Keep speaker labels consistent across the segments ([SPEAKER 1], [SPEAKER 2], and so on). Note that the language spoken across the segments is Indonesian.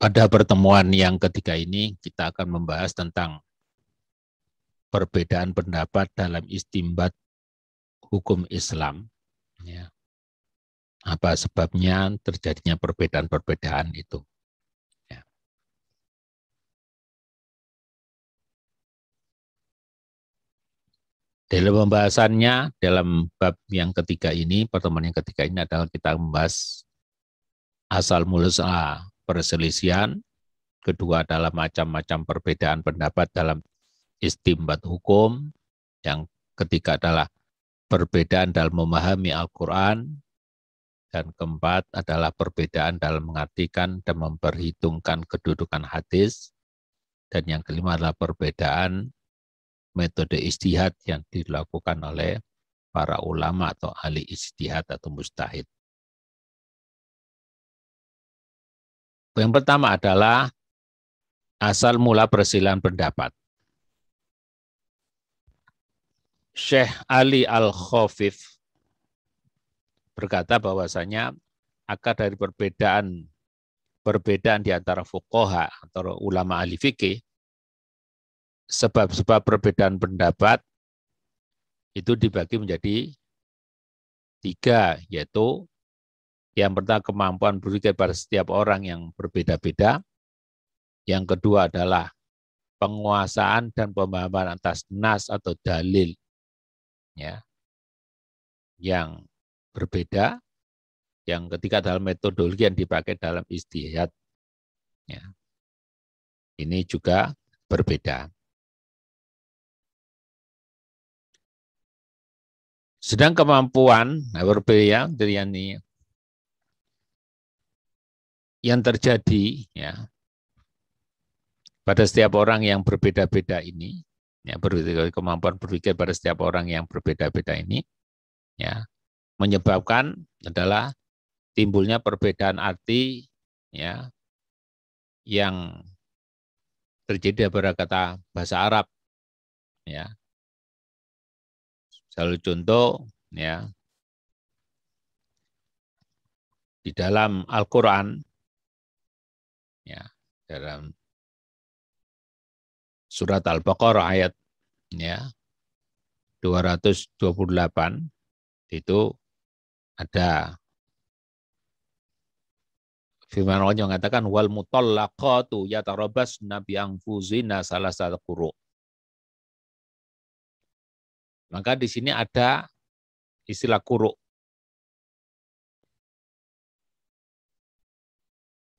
[SPEAKER 1] Pada pertemuan yang ketiga ini kita akan membahas tentang perbedaan pendapat dalam istimbat hukum Islam. Ya. Apa sebabnya terjadinya perbedaan-perbedaan itu? Ya. Dalam pembahasannya, dalam bab yang ketiga ini, pertemuan yang ketiga ini adalah kita membahas asal mula perselisihan, kedua adalah macam-macam perbedaan pendapat dalam istimbat hukum, yang ketiga adalah perbedaan dalam memahami Al-Quran, dan keempat adalah perbedaan dalam mengartikan dan memperhitungkan kedudukan hadis, dan yang kelima adalah perbedaan metode istihad yang dilakukan oleh para ulama atau ahli istihad atau mustahid. Yang pertama adalah asal mula persilan pendapat. Syekh Ali Al-Khafif berkata bahwasanya akar dari perbedaan perbedaan di antara fukoha atau ulama ahli fikih sebab-sebab perbedaan pendapat itu dibagi menjadi tiga, yaitu yang pertama kemampuan berpikir pada setiap orang yang berbeda-beda. Yang kedua adalah penguasaan dan pemahaman atas nas atau dalil ya yang berbeda. Yang ketiga adalah metodologi yang dipakai dalam istihad. Ya. Ini juga berbeda. Sedang kemampuan nah berbeda dari ini yang terjadi ya pada setiap orang yang berbeda-beda ini ya kemampuan berpikir pada setiap orang yang berbeda-beda ini ya menyebabkan adalah timbulnya perbedaan arti ya yang terjadi pada kata bahasa Arab ya. Selalu contoh ya di dalam Al-Qur'an ya dalam surat Al-Baqarah ayat ya 228 itu ada firman Allah yang mengatakan wal mutallaqatu yatarabas nabi angfuzina salah satu quru. Maka di sini ada istilah kuruk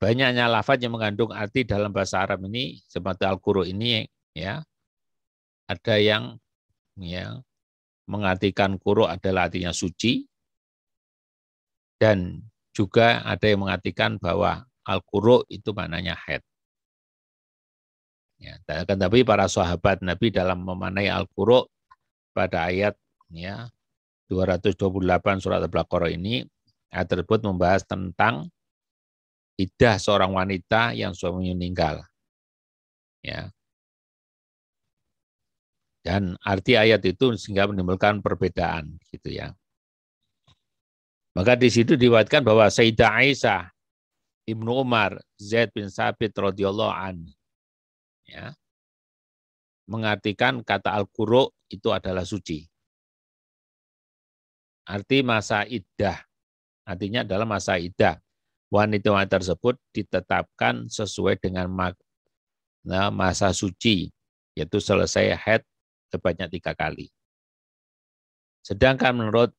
[SPEAKER 1] banyaknya lafaz yang mengandung arti dalam bahasa Arab ini seperti Al-Qur'an ini ya ada yang ya mengartikan kuro adalah artinya suci dan juga ada yang mengartikan bahwa Al-Qur'an itu maknanya head. Ya, tapi para sahabat Nabi dalam memanai Al-Qur'an pada ayat ya 228 surat Al-Baqarah ini ayat tersebut membahas tentang idah seorang wanita yang suaminya meninggal. Ya. Dan arti ayat itu sehingga menimbulkan perbedaan gitu ya. Maka di situ diwatkan bahwa Sayyidah Aisyah Ibnu Umar Zaid bin Sabit radhiyallahu an ya mengartikan kata al-quru itu adalah suci. Arti masa iddah. Artinya adalah masa iddah wanita-wanita tersebut ditetapkan sesuai dengan masa suci, yaitu selesai head sebanyak tiga kali. Sedangkan menurut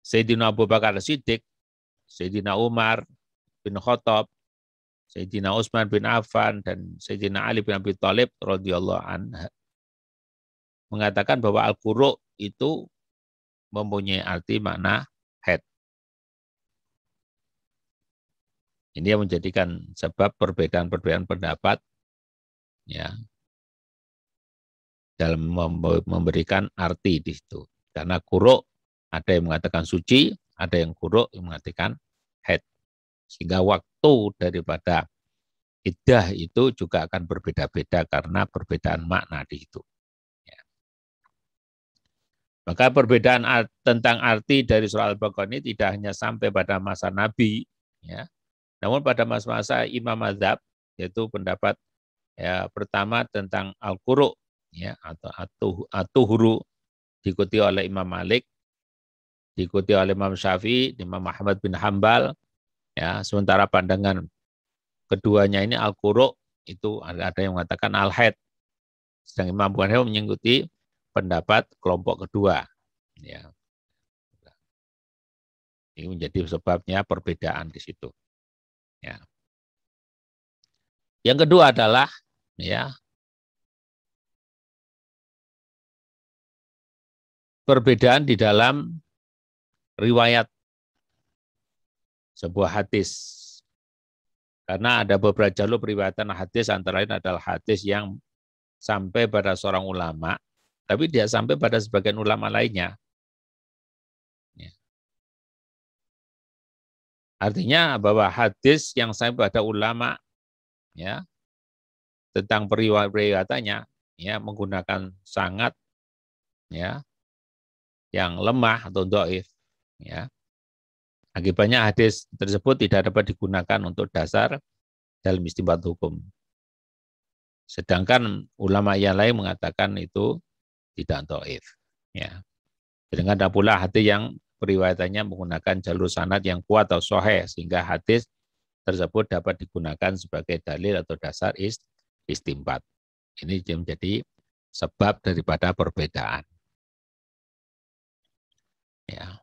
[SPEAKER 1] Sayyidina Abu Bakar Siddiq, Sayyidina Umar bin Khattab, Sayyidina Utsman bin Affan, dan Sayyidina Ali bin Abi Thalib radhiyallahu anha mengatakan bahwa Al-Quru itu mempunyai arti makna head. Ini yang menjadikan sebab perbedaan-perbedaan pendapat ya dalam memberikan arti di situ. Karena kuruk ada yang mengatakan suci, ada yang kuruk yang mengatakan head. Sehingga waktu daripada idah itu juga akan berbeda-beda karena perbedaan makna di situ. Ya. Maka perbedaan tentang arti dari surah Al-Baqarah ini tidak hanya sampai pada masa Nabi, ya, Namun pada masa-masa Imam Mazhab, yaitu pendapat ya, pertama tentang Al-Quru ya, atau Atuhuru diikuti oleh Imam Malik, diikuti oleh Imam Syafi'i, Imam Muhammad bin Hambal, ya, sementara pandangan keduanya ini Al-Quru itu ada, ada yang mengatakan Al-Haid. Sedang Imam Hanifah mengikuti pendapat kelompok kedua. Ya. Ini menjadi sebabnya perbedaan di situ. Ya. Yang kedua adalah ya perbedaan di dalam riwayat sebuah hadis. Karena ada beberapa jalur periwayatan hadis antara lain adalah hadis yang sampai pada seorang ulama, tapi dia sampai pada sebagian ulama lainnya. Artinya bahwa hadis yang sampai pada ulama ya tentang periwayatannya ya menggunakan sangat ya yang lemah atau doif ya Akibatnya hadis tersebut tidak dapat digunakan untuk dasar dalam istimbat hukum. Sedangkan ulama yang lain mengatakan itu tidak doif. Ya. Sedangkan ada pula hadis yang periwayatannya menggunakan jalur sanad yang kuat atau sohe sehingga hadis tersebut dapat digunakan sebagai dalil atau dasar istimbat. Ini menjadi sebab daripada perbedaan. Ya.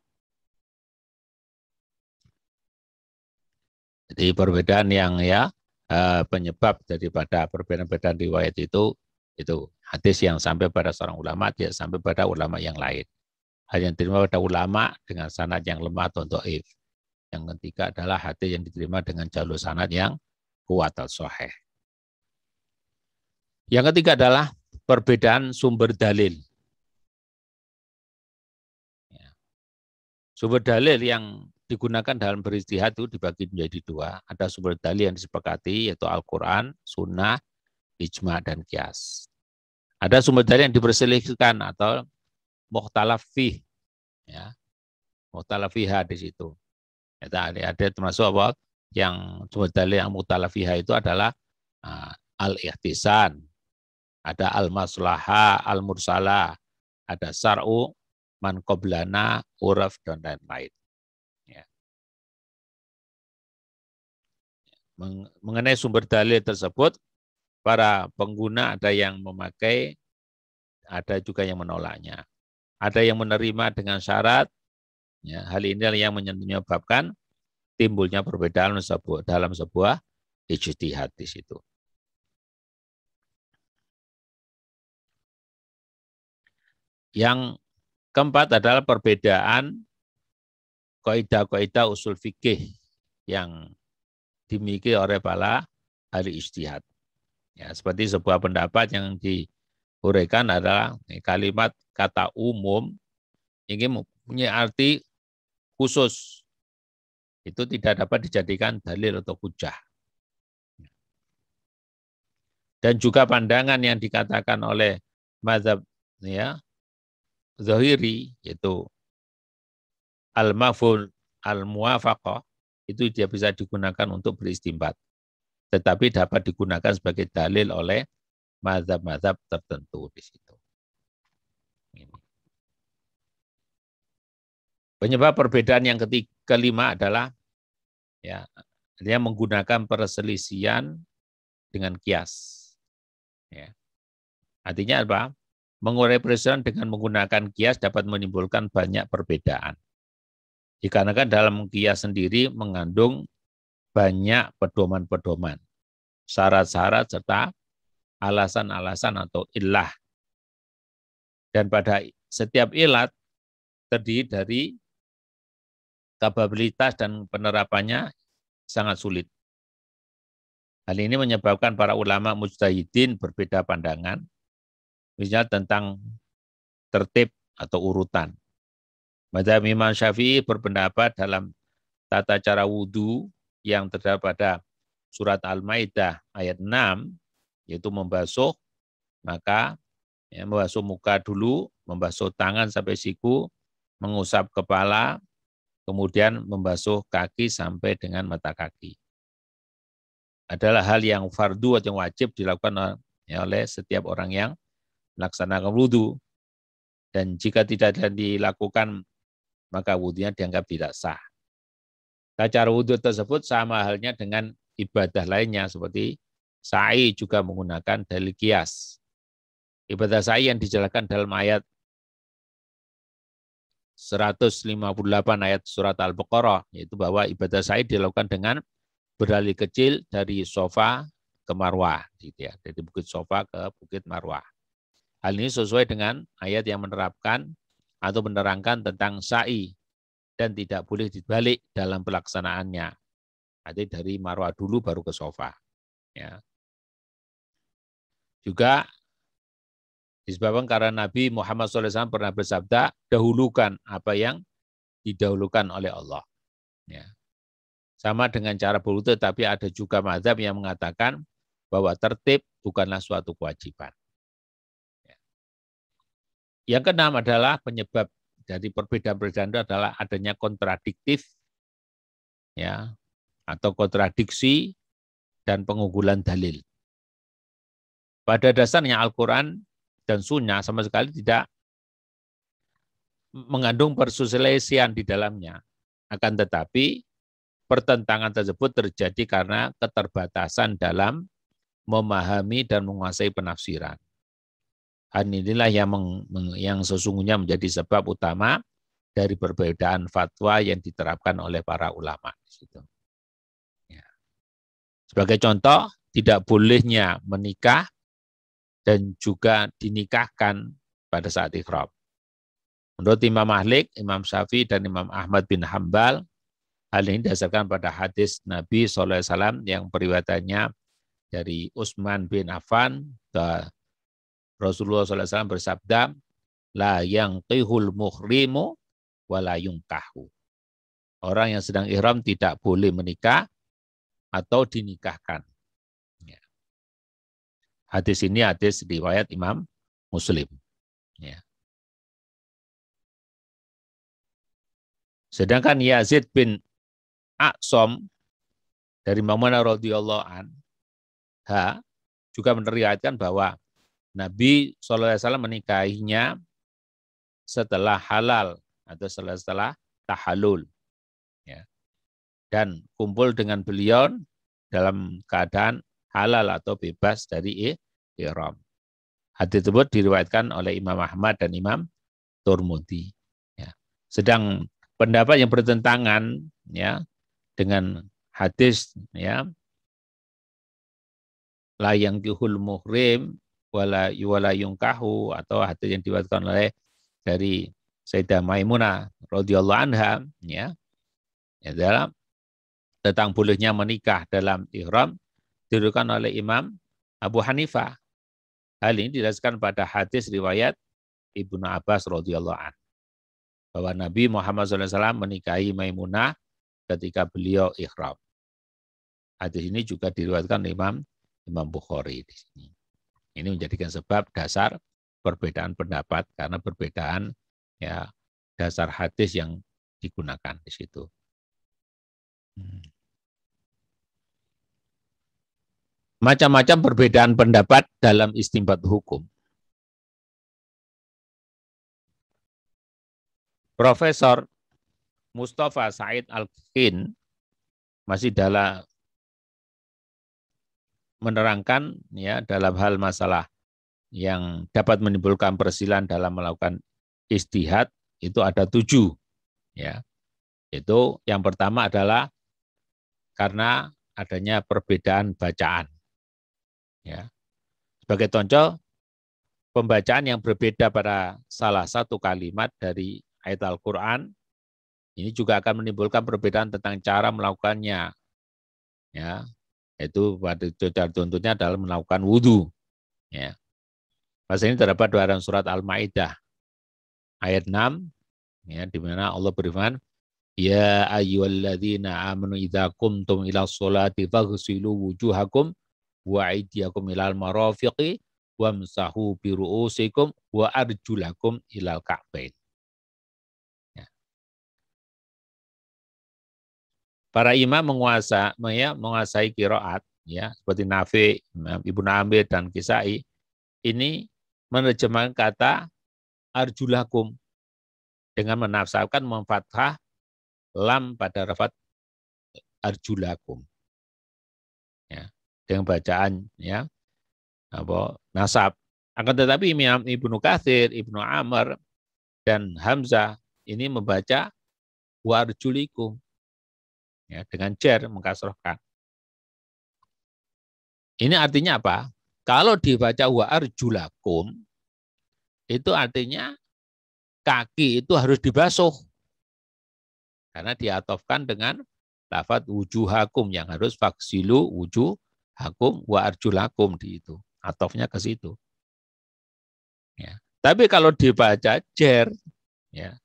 [SPEAKER 1] Jadi perbedaan yang ya eh, penyebab daripada perbedaan-perbedaan riwayat itu itu hadis yang sampai pada seorang ulama tidak sampai pada ulama yang lain. Hal yang diterima pada ulama dengan sanad yang lemah atau doif. Yang ketiga adalah hadis yang diterima dengan jalur sanad yang kuat atau soheh. Yang ketiga adalah perbedaan sumber dalil. Ya. Sumber dalil yang digunakan dalam beristihad itu dibagi menjadi dua. Ada sumber dalil yang disepakati yaitu Al-Quran, Sunnah, Ijma, dan Kias. Ada sumber dalil yang diperselisihkan atau muhtalaf fih. Ya. Muhtalaf fiha di situ. Ya, ada, ada termasuk apa? Yang dalil yang muhtalaf fiha itu adalah uh, al-ihtisan, ada al-maslaha, al-mursala, ada sar'u, man qoblana, uraf, dan lain-lain. mengenai sumber dalil tersebut, para pengguna ada yang memakai, ada juga yang menolaknya. Ada yang menerima dengan syarat, ya, hal ini yang menyebabkan timbulnya perbedaan dalam sebuah ijtihad di situ. Yang keempat adalah perbedaan kaidah-kaidah usul fikih yang dimiliki oleh para ahli istihad. Ya, seperti sebuah pendapat yang diuraikan adalah kalimat kata umum ini mempunyai arti khusus. Itu tidak dapat dijadikan dalil atau hujah. Dan juga pandangan yang dikatakan oleh mazhab ya, Zahiri, yaitu al-maful al-muwafaqah, itu dia bisa digunakan untuk beristimbat. Tetapi dapat digunakan sebagai dalil oleh mazhab-mazhab tertentu di situ. Penyebab perbedaan yang ketiga, kelima adalah ya dia menggunakan perselisian dengan kias. Ya. Artinya apa? Mengurai perselisihan dengan menggunakan kias dapat menimbulkan banyak perbedaan. Dikarenakan dalam kias sendiri mengandung banyak pedoman-pedoman, syarat-syarat serta alasan-alasan atau ilah. Dan pada setiap ilat terdiri dari kapabilitas dan penerapannya sangat sulit. Hal ini menyebabkan para ulama mujtahidin berbeda pandangan, misalnya tentang tertib atau urutan. Madhab Imam Syafi'i berpendapat dalam tata cara wudhu yang terdapat pada surat Al-Maidah ayat 6, yaitu membasuh, maka ya, membasuh muka dulu, membasuh tangan sampai siku, mengusap kepala, kemudian membasuh kaki sampai dengan mata kaki. adalah hal yang fardu atau yang wajib dilakukan oleh setiap orang yang melaksanakan wudhu. Dan jika tidak dilakukan, maka wudhunya dianggap tidak sah. Cara wudhu tersebut sama halnya dengan ibadah lainnya seperti sa'i juga menggunakan dalil kias. Ibadah sa'i yang dijelaskan dalam ayat 158 ayat surat Al-Baqarah yaitu bahwa ibadah sa'i dilakukan dengan beralih kecil dari sofa ke marwah gitu ya. Dari bukit sofa ke bukit marwah. Hal ini sesuai dengan ayat yang menerapkan atau menerangkan tentang sa'i dan tidak boleh dibalik dalam pelaksanaannya. Nanti dari marwah dulu baru ke sofa. Ya. Juga disebabkan karena Nabi Muhammad SAW pernah bersabda, dahulukan apa yang didahulukan oleh Allah. Ya. Sama dengan cara berwudu, tapi ada juga madhab yang mengatakan bahwa tertib bukanlah suatu kewajiban. Ya. Yang keenam adalah penyebab dari perbedaan-perbedaan adalah adanya kontradiktif ya atau kontradiksi dan pengunggulan dalil. Pada dasarnya Al-Quran dan Sunnah sama sekali tidak mengandung perselisihan di dalamnya. Akan tetapi pertentangan tersebut terjadi karena keterbatasan dalam memahami dan menguasai penafsiran. Hal inilah yang, meng, yang sesungguhnya menjadi sebab utama dari perbedaan fatwa yang diterapkan oleh para ulama. Ya. Sebagai contoh, tidak bolehnya menikah dan juga dinikahkan pada saat ikhram. Menurut Imam Malik, Imam Syafi'i, dan Imam Ahmad bin Hambal, hal ini didasarkan pada hadis Nabi SAW yang periwatannya dari Utsman bin Affan, Rasulullah SAW bersabda, La yang qihul muhrimu wala yungkahu. Orang yang sedang ihram tidak boleh menikah atau dinikahkan. Ya. Hadis ini hadis riwayat Imam Muslim. Ya. Sedangkan Yazid bin Aqsom dari Mamunah radhiyallahu an juga meneriwayatkan bahwa Nabi SAW menikahinya setelah halal atau setelah, setelah tahalul. Ya. Dan kumpul dengan beliau dalam keadaan halal atau bebas dari ihram. Hadis tersebut diriwayatkan oleh Imam Ahmad dan Imam Turmudi. Ya. Sedang pendapat yang bertentangan ya dengan hadis ya la yang kihul muhrim wala wala yungkahu atau hadis yang diwakilkan oleh dari Sayyidah Maimunah radhiyallahu anha ya ya dalam tentang bolehnya menikah dalam ihram diriwayatkan oleh Imam Abu Hanifah. Hal ini dijelaskan pada hadis riwayat Ibnu Abbas radhiyallahu an bahwa Nabi Muhammad SAW menikahi Maimunah ketika beliau ihram. Hadis ini juga diriwayatkan oleh Imam Imam Bukhari di sini. Ini menjadikan sebab dasar perbedaan pendapat karena perbedaan ya dasar hadis yang digunakan di situ. Hmm. Macam-macam perbedaan pendapat dalam istimbat hukum. Profesor Mustafa Said Al-Kin masih dalam menerangkan ya dalam hal masalah yang dapat menimbulkan persilan dalam melakukan istihad itu ada tujuh ya itu yang pertama adalah karena adanya perbedaan bacaan ya sebagai contoh pembacaan yang berbeda pada salah satu kalimat dari ayat Al-Qur'an ini juga akan menimbulkan perbedaan tentang cara melakukannya ya itu pada tuntutnya adalah melakukan wudhu. Ya. Pasal ini terdapat dalam surat Al-Maidah ayat 6 ya di mana Allah berfirman Ya ayyuhalladzina amanu idza qumtum ila sholati faghsilu wujuhakum wa aydiyakum ilal marafiqi wamsahu bi ru'usikum wa arjulakum ilal ka'bain. Para imam menguasa, ya, menguasai kiroat, ya seperti Nafi, Ibu Amir dan Kisai ini menerjemahkan kata arjulakum dengan menafsirkan memfathah lam pada rafat arjulakum. Ya, dengan bacaan ya apa nasab. Akan tetapi Imam Ibnu Katsir, Ibnu Amr dan Hamzah ini membaca warjulikum ya dengan jar mengkasrohkan. Ini artinya apa? Kalau dibaca wa arjulakum itu artinya kaki itu harus dibasuh. Karena diatofkan dengan lafat wujuhakum yang harus faksilu wujuh hakum wa arjulakum di itu. Atofnya ke situ. Ya. Tapi kalau dibaca jer, ya,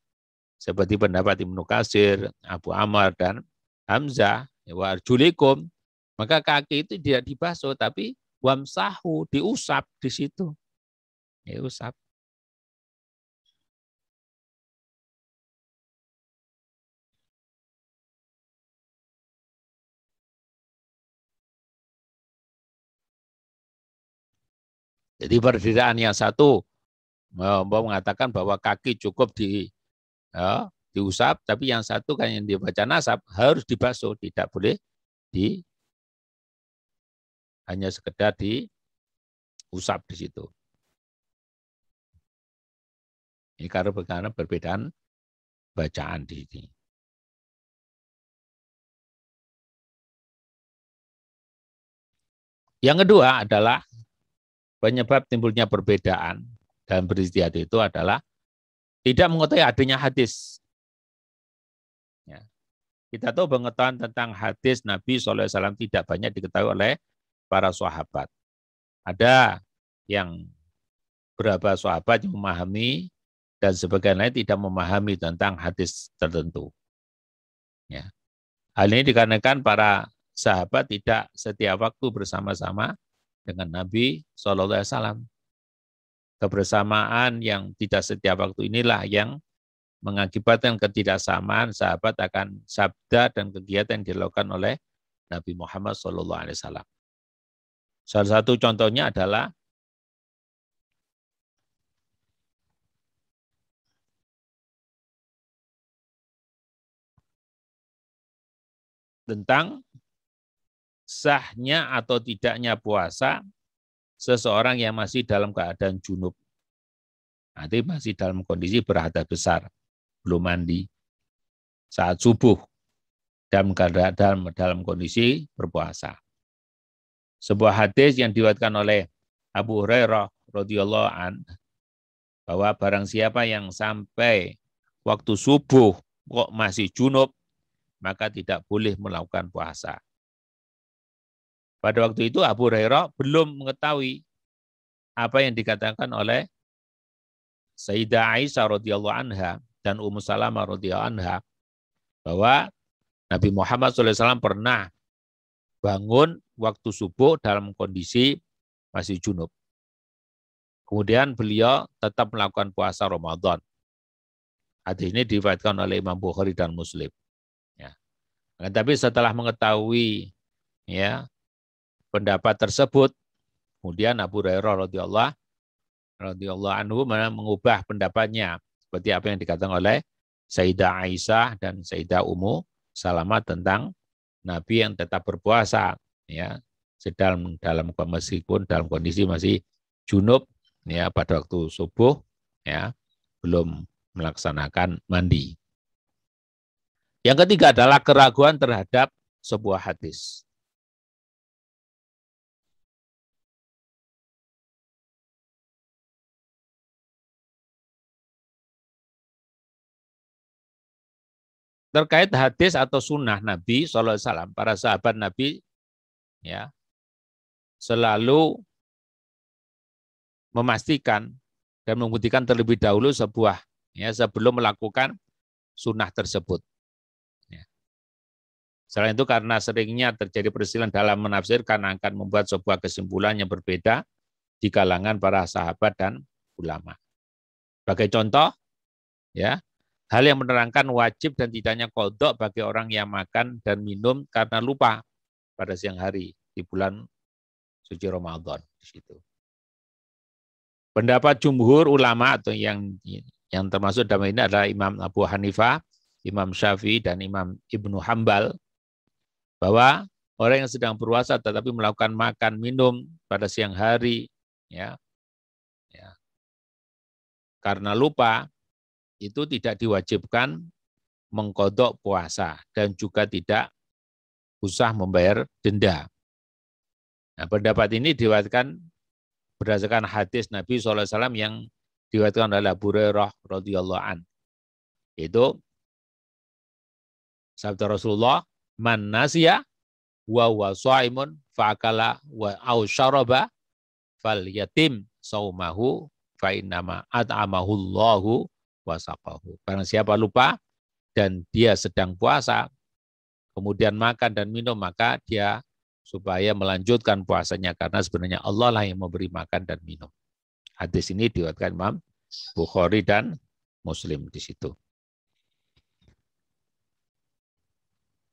[SPEAKER 1] seperti pendapat Ibnu Kasir, Abu Amr dan Hamzah, ya, wa arjulikum, maka kaki itu tidak dibasuh, tapi wamsahu, diusap di situ. Ya, Jadi perbedaan yang satu mau mengatakan bahwa kaki cukup di ya, diusap, tapi yang satu kan yang dibaca nasab harus dibasuh, tidak boleh di hanya sekedar diusap di situ. Ini karena karena perbedaan bacaan di sini. Yang kedua adalah penyebab timbulnya perbedaan dalam beristihad itu adalah tidak mengetahui adanya hadis. Ya. Kita tahu pengetahuan tentang hadis Nabi SAW tidak banyak diketahui oleh para sahabat. Ada yang berapa sahabat yang memahami dan sebagian lain tidak memahami tentang hadis tertentu. Ya. Hal ini dikarenakan para sahabat tidak setiap waktu bersama-sama dengan Nabi Shallallahu Alaihi Wasallam. Kebersamaan yang tidak setiap waktu inilah yang mengakibatkan ketidaksamaan sahabat akan sabda dan kegiatan yang dilakukan oleh Nabi Muhammad Shallallahu Alaihi Wasallam. Salah satu contohnya adalah tentang sahnya atau tidaknya puasa seseorang yang masih dalam keadaan junub. Nanti masih dalam kondisi berhadas besar, belum mandi. Saat subuh, dalam keadaan dalam, dalam kondisi berpuasa. Sebuah hadis yang diwatkan oleh Abu Hurairah radhiyallahu an bahwa barang siapa yang sampai waktu subuh kok masih junub maka tidak boleh melakukan puasa. Pada waktu itu Abu Hurairah belum mengetahui apa yang dikatakan oleh Sayyidah Aisyah radhiyallahu anha dan Ummu Salamah radhiyallahu anha bahwa Nabi Muhammad SAW pernah bangun waktu subuh dalam kondisi masih junub. Kemudian beliau tetap melakukan puasa Ramadan. Hadis ini diriwayatkan oleh Imam Bukhari dan Muslim. Ya. Tapi setelah mengetahui ya pendapat tersebut. Kemudian Abu Hurairah radhiyallahu radhiyallahu anhu mengubah pendapatnya seperti apa yang dikatakan oleh Sayyidah Aisyah dan Sayyidah Ummu Salamah tentang Nabi yang tetap berpuasa ya sedang dalam meskipun dalam kondisi masih junub ya pada waktu subuh ya belum melaksanakan mandi. Yang ketiga adalah keraguan terhadap sebuah hadis. Terkait hadis atau sunnah Nabi SAW, para sahabat Nabi ya selalu memastikan dan membuktikan terlebih dahulu sebuah ya sebelum melakukan sunnah tersebut. Ya. Selain itu karena seringnya terjadi perselisihan dalam menafsirkan akan membuat sebuah kesimpulan yang berbeda di kalangan para sahabat dan ulama. Sebagai contoh, ya Hal yang menerangkan wajib dan tidaknya kodok bagi orang yang makan dan minum karena lupa pada siang hari. di bulan suci Ramadan di situ. Pendapat jumhur ulama atau yang yang termasuk dalam ini adalah Imam Abu Hanifah, Imam Syafi'i dan Imam Ibnu Hambal bahwa orang yang sedang berpuasa tetapi melakukan makan minum pada siang hari ya ya karena lupa itu tidak diwajibkan mengkodok puasa dan juga tidak usah membayar denda. Nah, pendapat ini diwakilkan berdasarkan hadis Nabi SAW yang diwakilkan oleh Abu Hurairah radhiyallahu an. Itu sabda Rasulullah, "Man nasiya wa wa shaimun fa'akala wa au syaraba fal yatim saumahu fa innama at'amahu Allahu wa saqahu." Barang siapa lupa dan dia sedang puasa, kemudian makan dan minum, maka dia supaya melanjutkan puasanya karena sebenarnya Allah lah yang memberi makan dan minum. Hadis ini diriwayatkan Imam Bukhari dan Muslim di situ.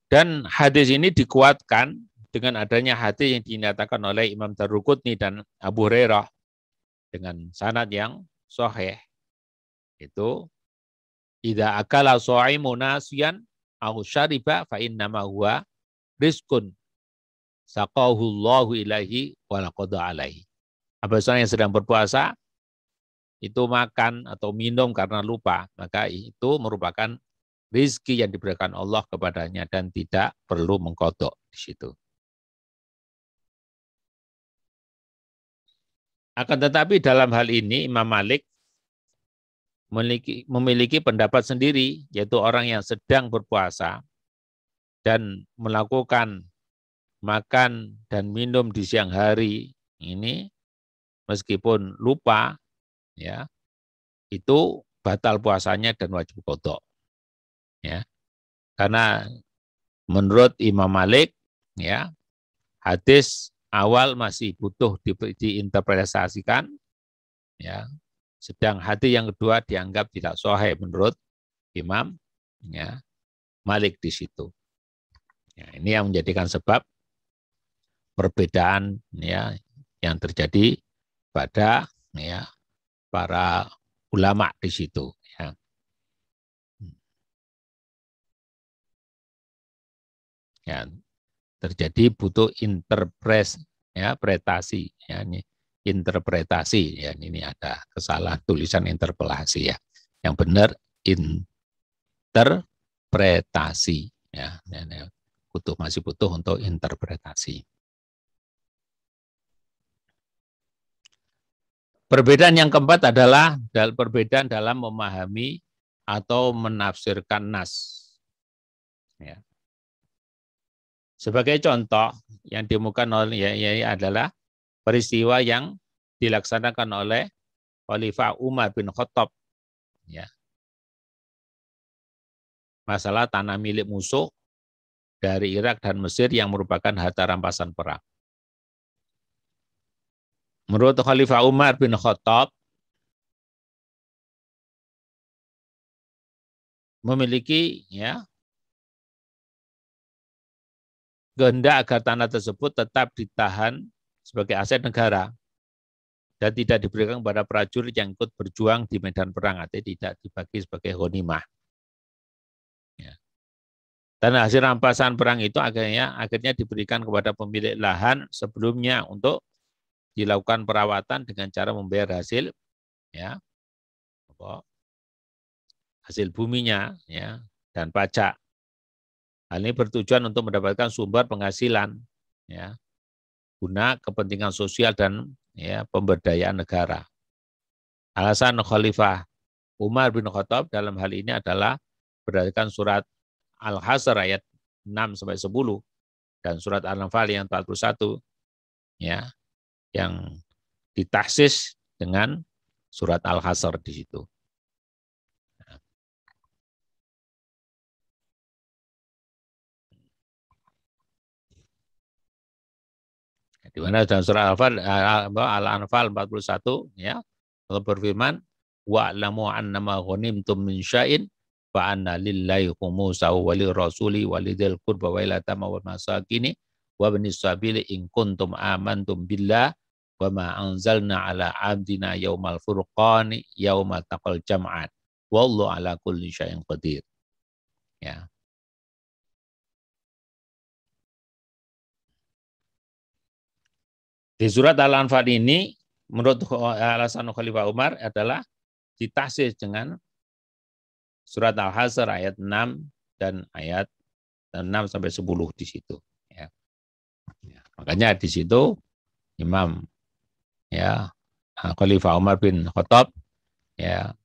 [SPEAKER 1] Dan hadis ini dikuatkan dengan adanya hadis yang dinyatakan oleh Imam Darukutni dan Abu Hurairah dengan sanad yang sahih. Itu idza akala sha'imu nasiyan au syariba fa innama huwa rizqun saqahullahu ilaihi walaqada alaihi. Apabila yang sedang berpuasa itu makan atau minum karena lupa, maka itu merupakan rizki yang diberikan Allah kepadanya dan tidak perlu mengkodok di situ. Akan tetapi dalam hal ini Imam Malik memiliki, memiliki pendapat sendiri, yaitu orang yang sedang berpuasa dan melakukan makan dan minum di siang hari ini meskipun lupa ya itu batal puasanya dan wajib kodok ya. Karena menurut Imam Malik ya hadis awal masih butuh di, diinterpretasikan ya sedang hadis yang kedua dianggap tidak sahih menurut Imam ya. Malik di situ. Ya, ini yang menjadikan sebab perbedaan ya yang terjadi pada ya para ulama di situ ya. ya terjadi butuh interpres ya ya ini interpretasi ya ini ada kesalahan tulisan interpelasi ya yang benar interpretasi ya butuh masih butuh untuk interpretasi Perbedaan yang keempat adalah perbedaan dalam memahami atau menafsirkan nas. Ya. Sebagai contoh yang dimukan oleh ya, ya, adalah peristiwa yang dilaksanakan oleh Khalifah Umar bin Khattab. Ya. Masalah tanah milik musuh dari Irak dan Mesir yang merupakan harta rampasan perang. Menurut Khalifah Umar bin Khattab, memiliki ya kehendak agar tanah tersebut tetap ditahan sebagai aset negara dan tidak diberikan kepada prajurit yang ikut berjuang di medan perang atau tidak dibagi sebagai honimah. Ya. Dan hasil rampasan perang itu akhirnya akhirnya diberikan kepada pemilik lahan sebelumnya untuk dilakukan perawatan dengan cara membayar hasil ya apa, hasil buminya ya dan pajak. Hal ini bertujuan untuk mendapatkan sumber penghasilan ya guna kepentingan sosial dan ya pemberdayaan negara. Alasan Khalifah Umar bin Khattab dalam hal ini adalah berdasarkan surat Al-Hasr ayat 6 sampai 10 dan surat Al-Anfal yang 41 ya yang ditaksis dengan surat Al-Hasr di situ. Di mana dalam surah Al-Anfal Al-Anfal 41 ya Allah berfirman wa'lamu annama ghanimtum min syai'in fa anna lillahi khumusahu wa lirrasuli wa lidzil qurba wa ila tama wal masakini wa bani sabili in kuntum amantum billah wa ma anzalna ala abdina yaumal furqani yaumal taqal jam'an. Wallahu ala kulli syai'in qadir. Ya Di surat Al-Anfal ini menurut alasan Khalifah Umar adalah ditahsis dengan surat Al-Hasr ayat 6 dan ayat 6 sampai 10 di situ. Ya. ya. Makanya di situ Imam ya Khalifah Umar bin Khattab ya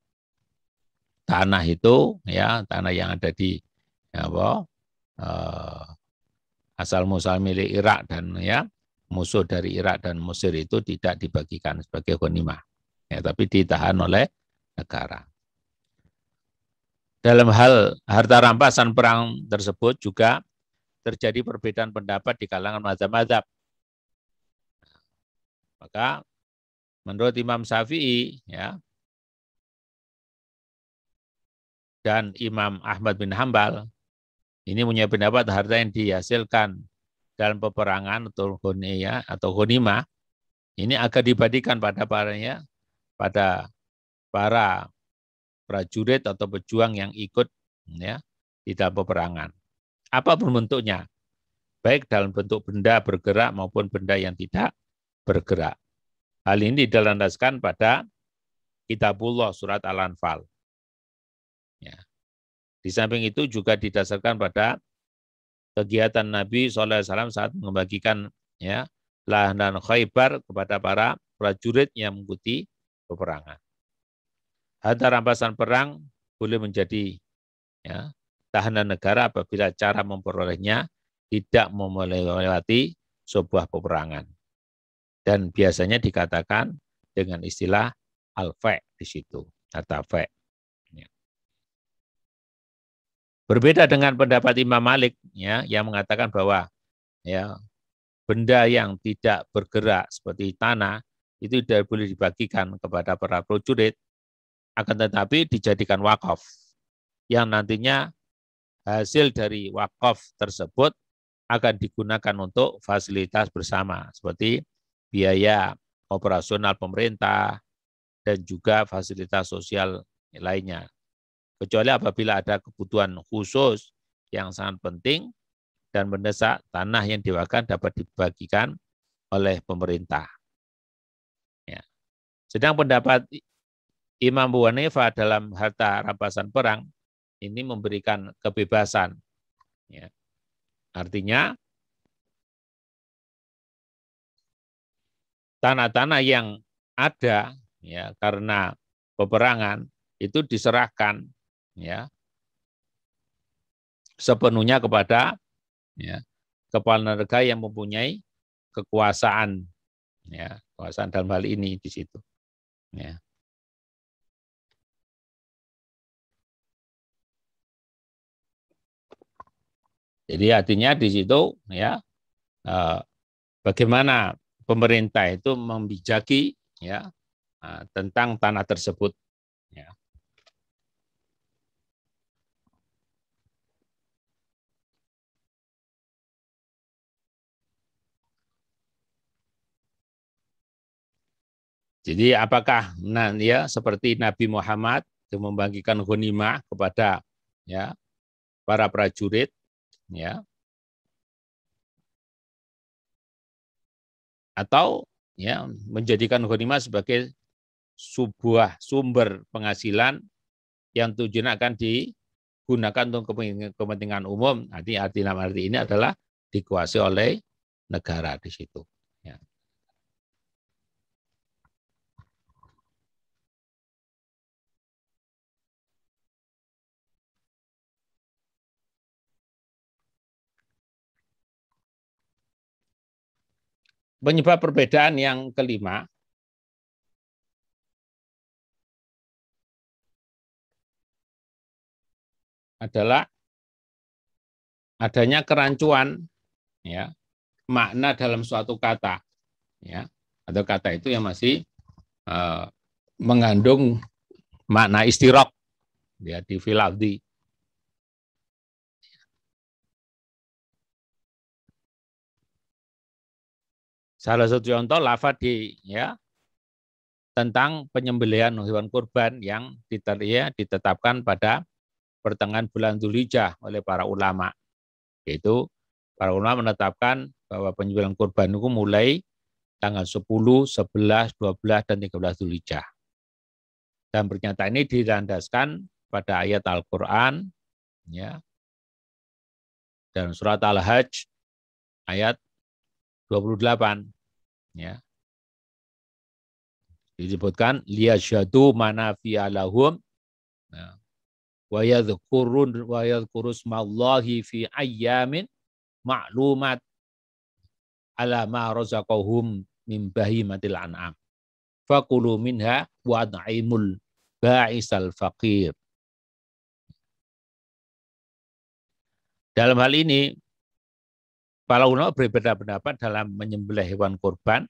[SPEAKER 1] tanah itu ya tanah yang ada di ya apa uh, asal musal milik Irak dan ya musuh dari Irak dan Mesir itu tidak dibagikan sebagai ghanimah, ya, tapi ditahan oleh negara. Dalam hal harta rampasan perang tersebut juga terjadi perbedaan pendapat di kalangan mazhab-mazhab. Maka menurut Imam Syafi'i ya dan Imam Ahmad bin Hambal ini punya pendapat harta yang dihasilkan dalam peperangan atau ya atau honima ini akan dibadikan pada paranya pada para prajurit atau pejuang yang ikut ya di dalam peperangan. Apa pun bentuknya, baik dalam bentuk benda bergerak maupun benda yang tidak bergerak. Hal ini dilandaskan pada Kitabullah surat Al-Anfal. Ya. Di samping itu juga didasarkan pada kegiatan Nabi SAW saat membagikan ya lahan dan khaybar kepada para prajurit yang mengikuti peperangan. Harta rampasan perang boleh menjadi ya, tahanan negara apabila cara memperolehnya tidak melewati sebuah peperangan. Dan biasanya dikatakan dengan istilah al di situ, harta fe. Berbeda dengan pendapat Imam Malik ya yang mengatakan bahwa ya benda yang tidak bergerak seperti tanah itu tidak boleh dibagikan kepada para prajurit akan tetapi dijadikan wakaf. Yang nantinya hasil dari wakaf tersebut akan digunakan untuk fasilitas bersama seperti biaya operasional pemerintah dan juga fasilitas sosial lainnya kecuali apabila ada kebutuhan khusus yang sangat penting dan mendesak tanah yang diwakafkan dapat dibagikan oleh pemerintah. Ya. Sedang pendapat Imam Abu dalam harta rampasan perang ini memberikan kebebasan. Ya. Artinya tanah-tanah yang ada ya karena peperangan itu diserahkan ya. Sepenuhnya kepada ya kepala negara yang mempunyai kekuasaan. Ya kekuasaan dalam hal ini di situ. Ya. Jadi artinya di situ ya eh, bagaimana pemerintah itu membijaki ya eh, tentang tanah tersebut ya Jadi apakah nah ya seperti Nabi Muhammad yang membagikan ghanimah kepada ya para prajurit ya atau ya menjadikan ghanimah sebagai sebuah sumber penghasilan yang tujuan akan digunakan untuk kepentingan umum. Arti arti nama arti ini adalah dikuasai oleh negara di situ. Penyebab perbedaan yang kelima adalah adanya kerancuan ya makna dalam suatu kata ya. Atau kata itu yang masih uh, mengandung makna istirok ya di filafdi Salah satu contoh lafaz di ya tentang penyembelihan hewan kurban yang ya, ditetapkan pada pertengahan bulan Dzulhijjah oleh para ulama. Yaitu para ulama menetapkan bahwa penyembelihan kurban itu mulai tanggal 10, 11, 12, dan 13 Dzulhijjah. Dan pernyataan ini dilandaskan pada ayat Al-Quran ya, dan surat Al-Hajj ayat 28 ya. Disebutkan liyashadu manafi'a lahum. Nah, wa yadhkurun wa yadhkurusmallahi fi ayyamin ma'lumat ala ma razaqahum min bahimatil an'am. Fakulu minha wa at'imul ba'isal faqir. Dalam hal ini, para ulama berbeda pendapat dalam menyembelih hewan kurban.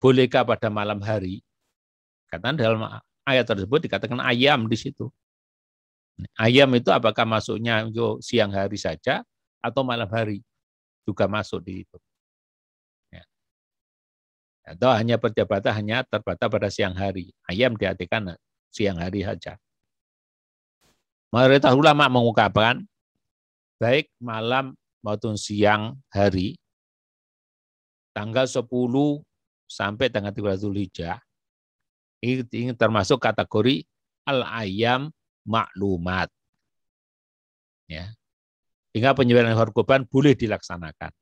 [SPEAKER 1] Bolehkah pada malam hari? Karena dalam ayat tersebut dikatakan ayam di situ. Ayam itu apakah masuknya untuk siang hari saja atau malam hari juga masuk di itu. Ya. Atau hanya perjabatan hanya terbatas pada siang hari. Ayam diartikan siang hari saja. Mayoritas ulama mengungkapkan baik malam maupun siang hari, tanggal 10 sampai tanggal 13 Zulhijjah, ini termasuk kategori al-ayam maklumat. Ya. Hingga penyembelihan hewan kurban boleh dilaksanakan.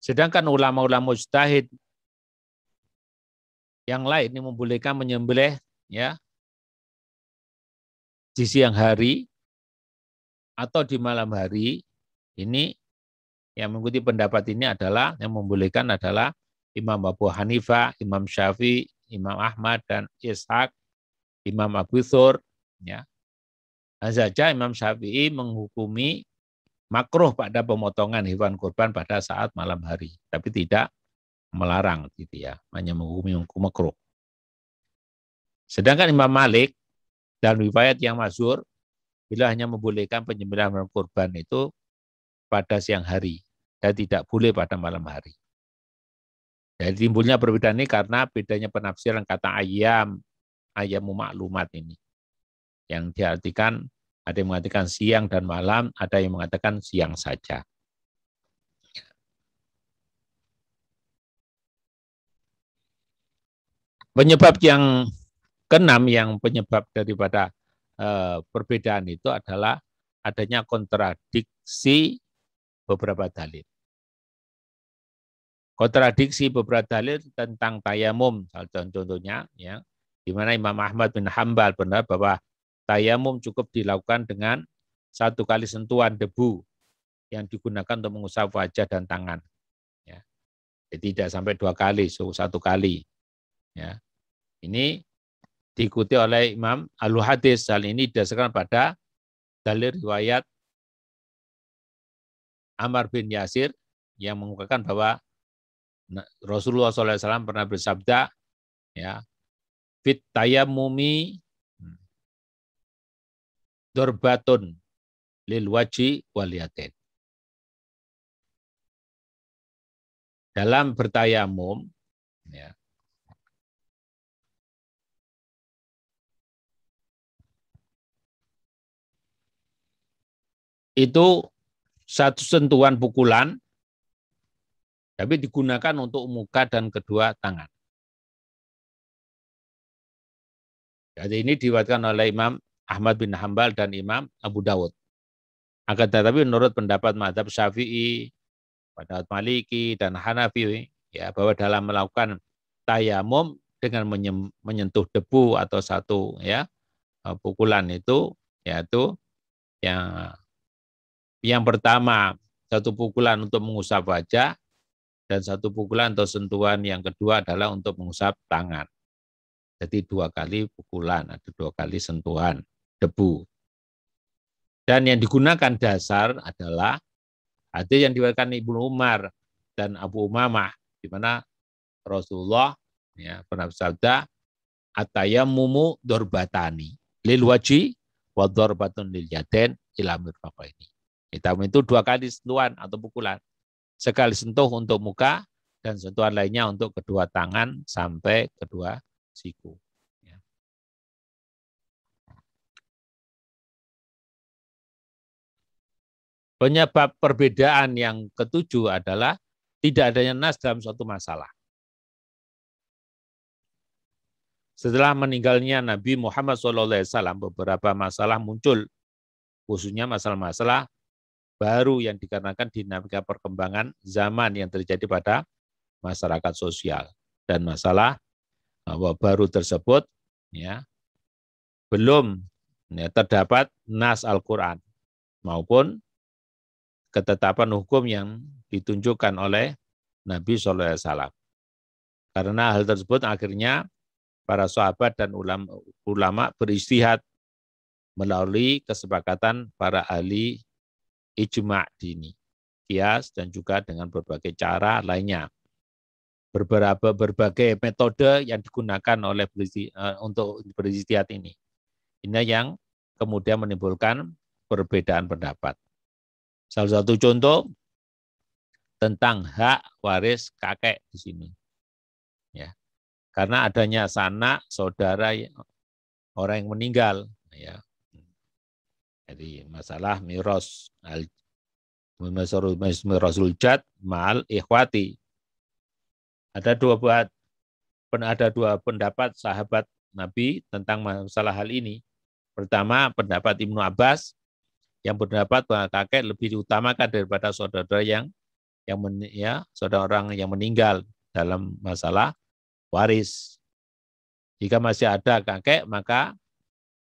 [SPEAKER 1] Sedangkan ulama-ulama mujtahid yang lain ini membolehkan menyembelih ya di siang hari atau di malam hari, ini yang mengikuti pendapat ini adalah yang membolehkan adalah Imam Abu Hanifah, Imam Syafi'i, Imam Ahmad dan Ishaq, Imam Abu Thur, ya. saja Imam Syafi'i menghukumi makruh pada pemotongan hewan kurban pada saat malam hari, tapi tidak melarang gitu ya, hanya menghukumi makruh. Sedangkan Imam Malik dan riwayat yang masyhur bila hanya membolehkan penyembelihan kurban itu pada siang hari dan tidak boleh pada malam hari. Jadi timbulnya perbedaan ini karena bedanya penafsiran kata ayam, ayam maklumat ini. Yang diartikan, ada yang mengatakan siang dan malam, ada yang mengatakan siang saja. Penyebab yang keenam yang penyebab daripada perbedaan itu adalah adanya kontradiksi beberapa dalil. Kontradiksi beberapa dalil tentang tayamum, contohnya, ya, di mana Imam Ahmad bin Hambal benar bahwa tayamum cukup dilakukan dengan satu kali sentuhan debu yang digunakan untuk mengusap wajah dan tangan. Ya. Jadi tidak sampai dua kali, satu kali. Ya. Ini diikuti oleh Imam Al-Hadis. Hal ini didasarkan pada dalil riwayat Amar bin Yasir yang mengungkapkan bahwa Rasulullah SAW pernah bersabda, ya, fit tayamumi dorbatun lil waji waliyatin. Dalam bertayamum, ya, itu satu sentuhan pukulan, tapi digunakan untuk muka dan kedua tangan. Jadi ini diwatkan oleh Imam Ahmad bin Hambal dan Imam Abu Dawud. Akan tetapi menurut pendapat madhab Syafi'i, pendapat Maliki dan Hanafi, ya bahwa dalam melakukan tayamum dengan menyentuh debu atau satu ya pukulan itu yaitu yang yang pertama, satu pukulan untuk mengusap wajah, dan satu pukulan atau sentuhan yang kedua adalah untuk mengusap tangan. Jadi dua kali pukulan, ada dua kali sentuhan debu. Dan yang digunakan dasar adalah ada yang diwakilkan Ibnu Umar dan Abu Umamah, di mana Rasulullah ya, pernah bersabda, Atayamumu dorbatani lil waji wa dorbatun lil yaden ila ini. Hitam itu dua kali sentuhan atau pukulan. sekali sentuh untuk muka dan sentuhan lainnya untuk kedua tangan sampai kedua siku. Ya. Penyebab perbedaan yang ketujuh adalah tidak adanya nas dalam suatu masalah. Setelah meninggalnya Nabi Muhammad SAW, beberapa masalah muncul, khususnya masalah-masalah baru yang dikarenakan dinamika perkembangan zaman yang terjadi pada masyarakat sosial dan masalah bahwa baru tersebut ya belum ya, terdapat nas Al-Qur'an maupun ketetapan hukum yang ditunjukkan oleh Nabi SAW. Karena hal tersebut akhirnya para sahabat dan ulama, ulama beristihad melalui kesepakatan para ahli ijma' dini, kias dan juga dengan berbagai cara lainnya. Beberapa berbagai metode yang digunakan oleh uh, untuk beristihad ini. Ini yang kemudian menimbulkan perbedaan pendapat. Salah satu contoh tentang hak waris kakek di sini. Ya. Karena adanya sanak saudara orang yang meninggal ya. Jadi masalah miros al mirasul jad mal ikhwati. Ada dua buat ada dua pendapat sahabat Nabi tentang masalah hal ini. Pertama, pendapat Ibnu Abbas yang berpendapat bahwa kakek lebih diutamakan daripada saudara yang yang men, ya saudara orang yang meninggal dalam masalah waris. Jika masih ada kakek, maka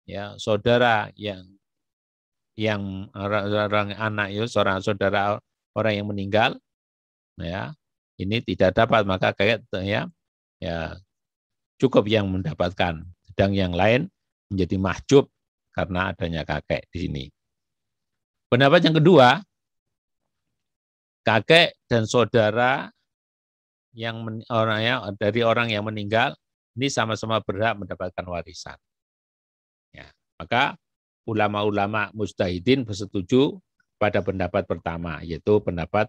[SPEAKER 1] ya saudara yang yang orang, anak itu seorang saudara orang yang meninggal ya ini tidak dapat maka kakek ya ya cukup yang mendapatkan sedang yang lain menjadi mahjub karena adanya kakek di sini. Pendapat yang kedua, kakek dan saudara yang men, orang ya dari orang yang meninggal ini sama-sama berhak mendapatkan warisan. Ya, maka ulama-ulama mustahidin bersetuju pada pendapat pertama yaitu pendapat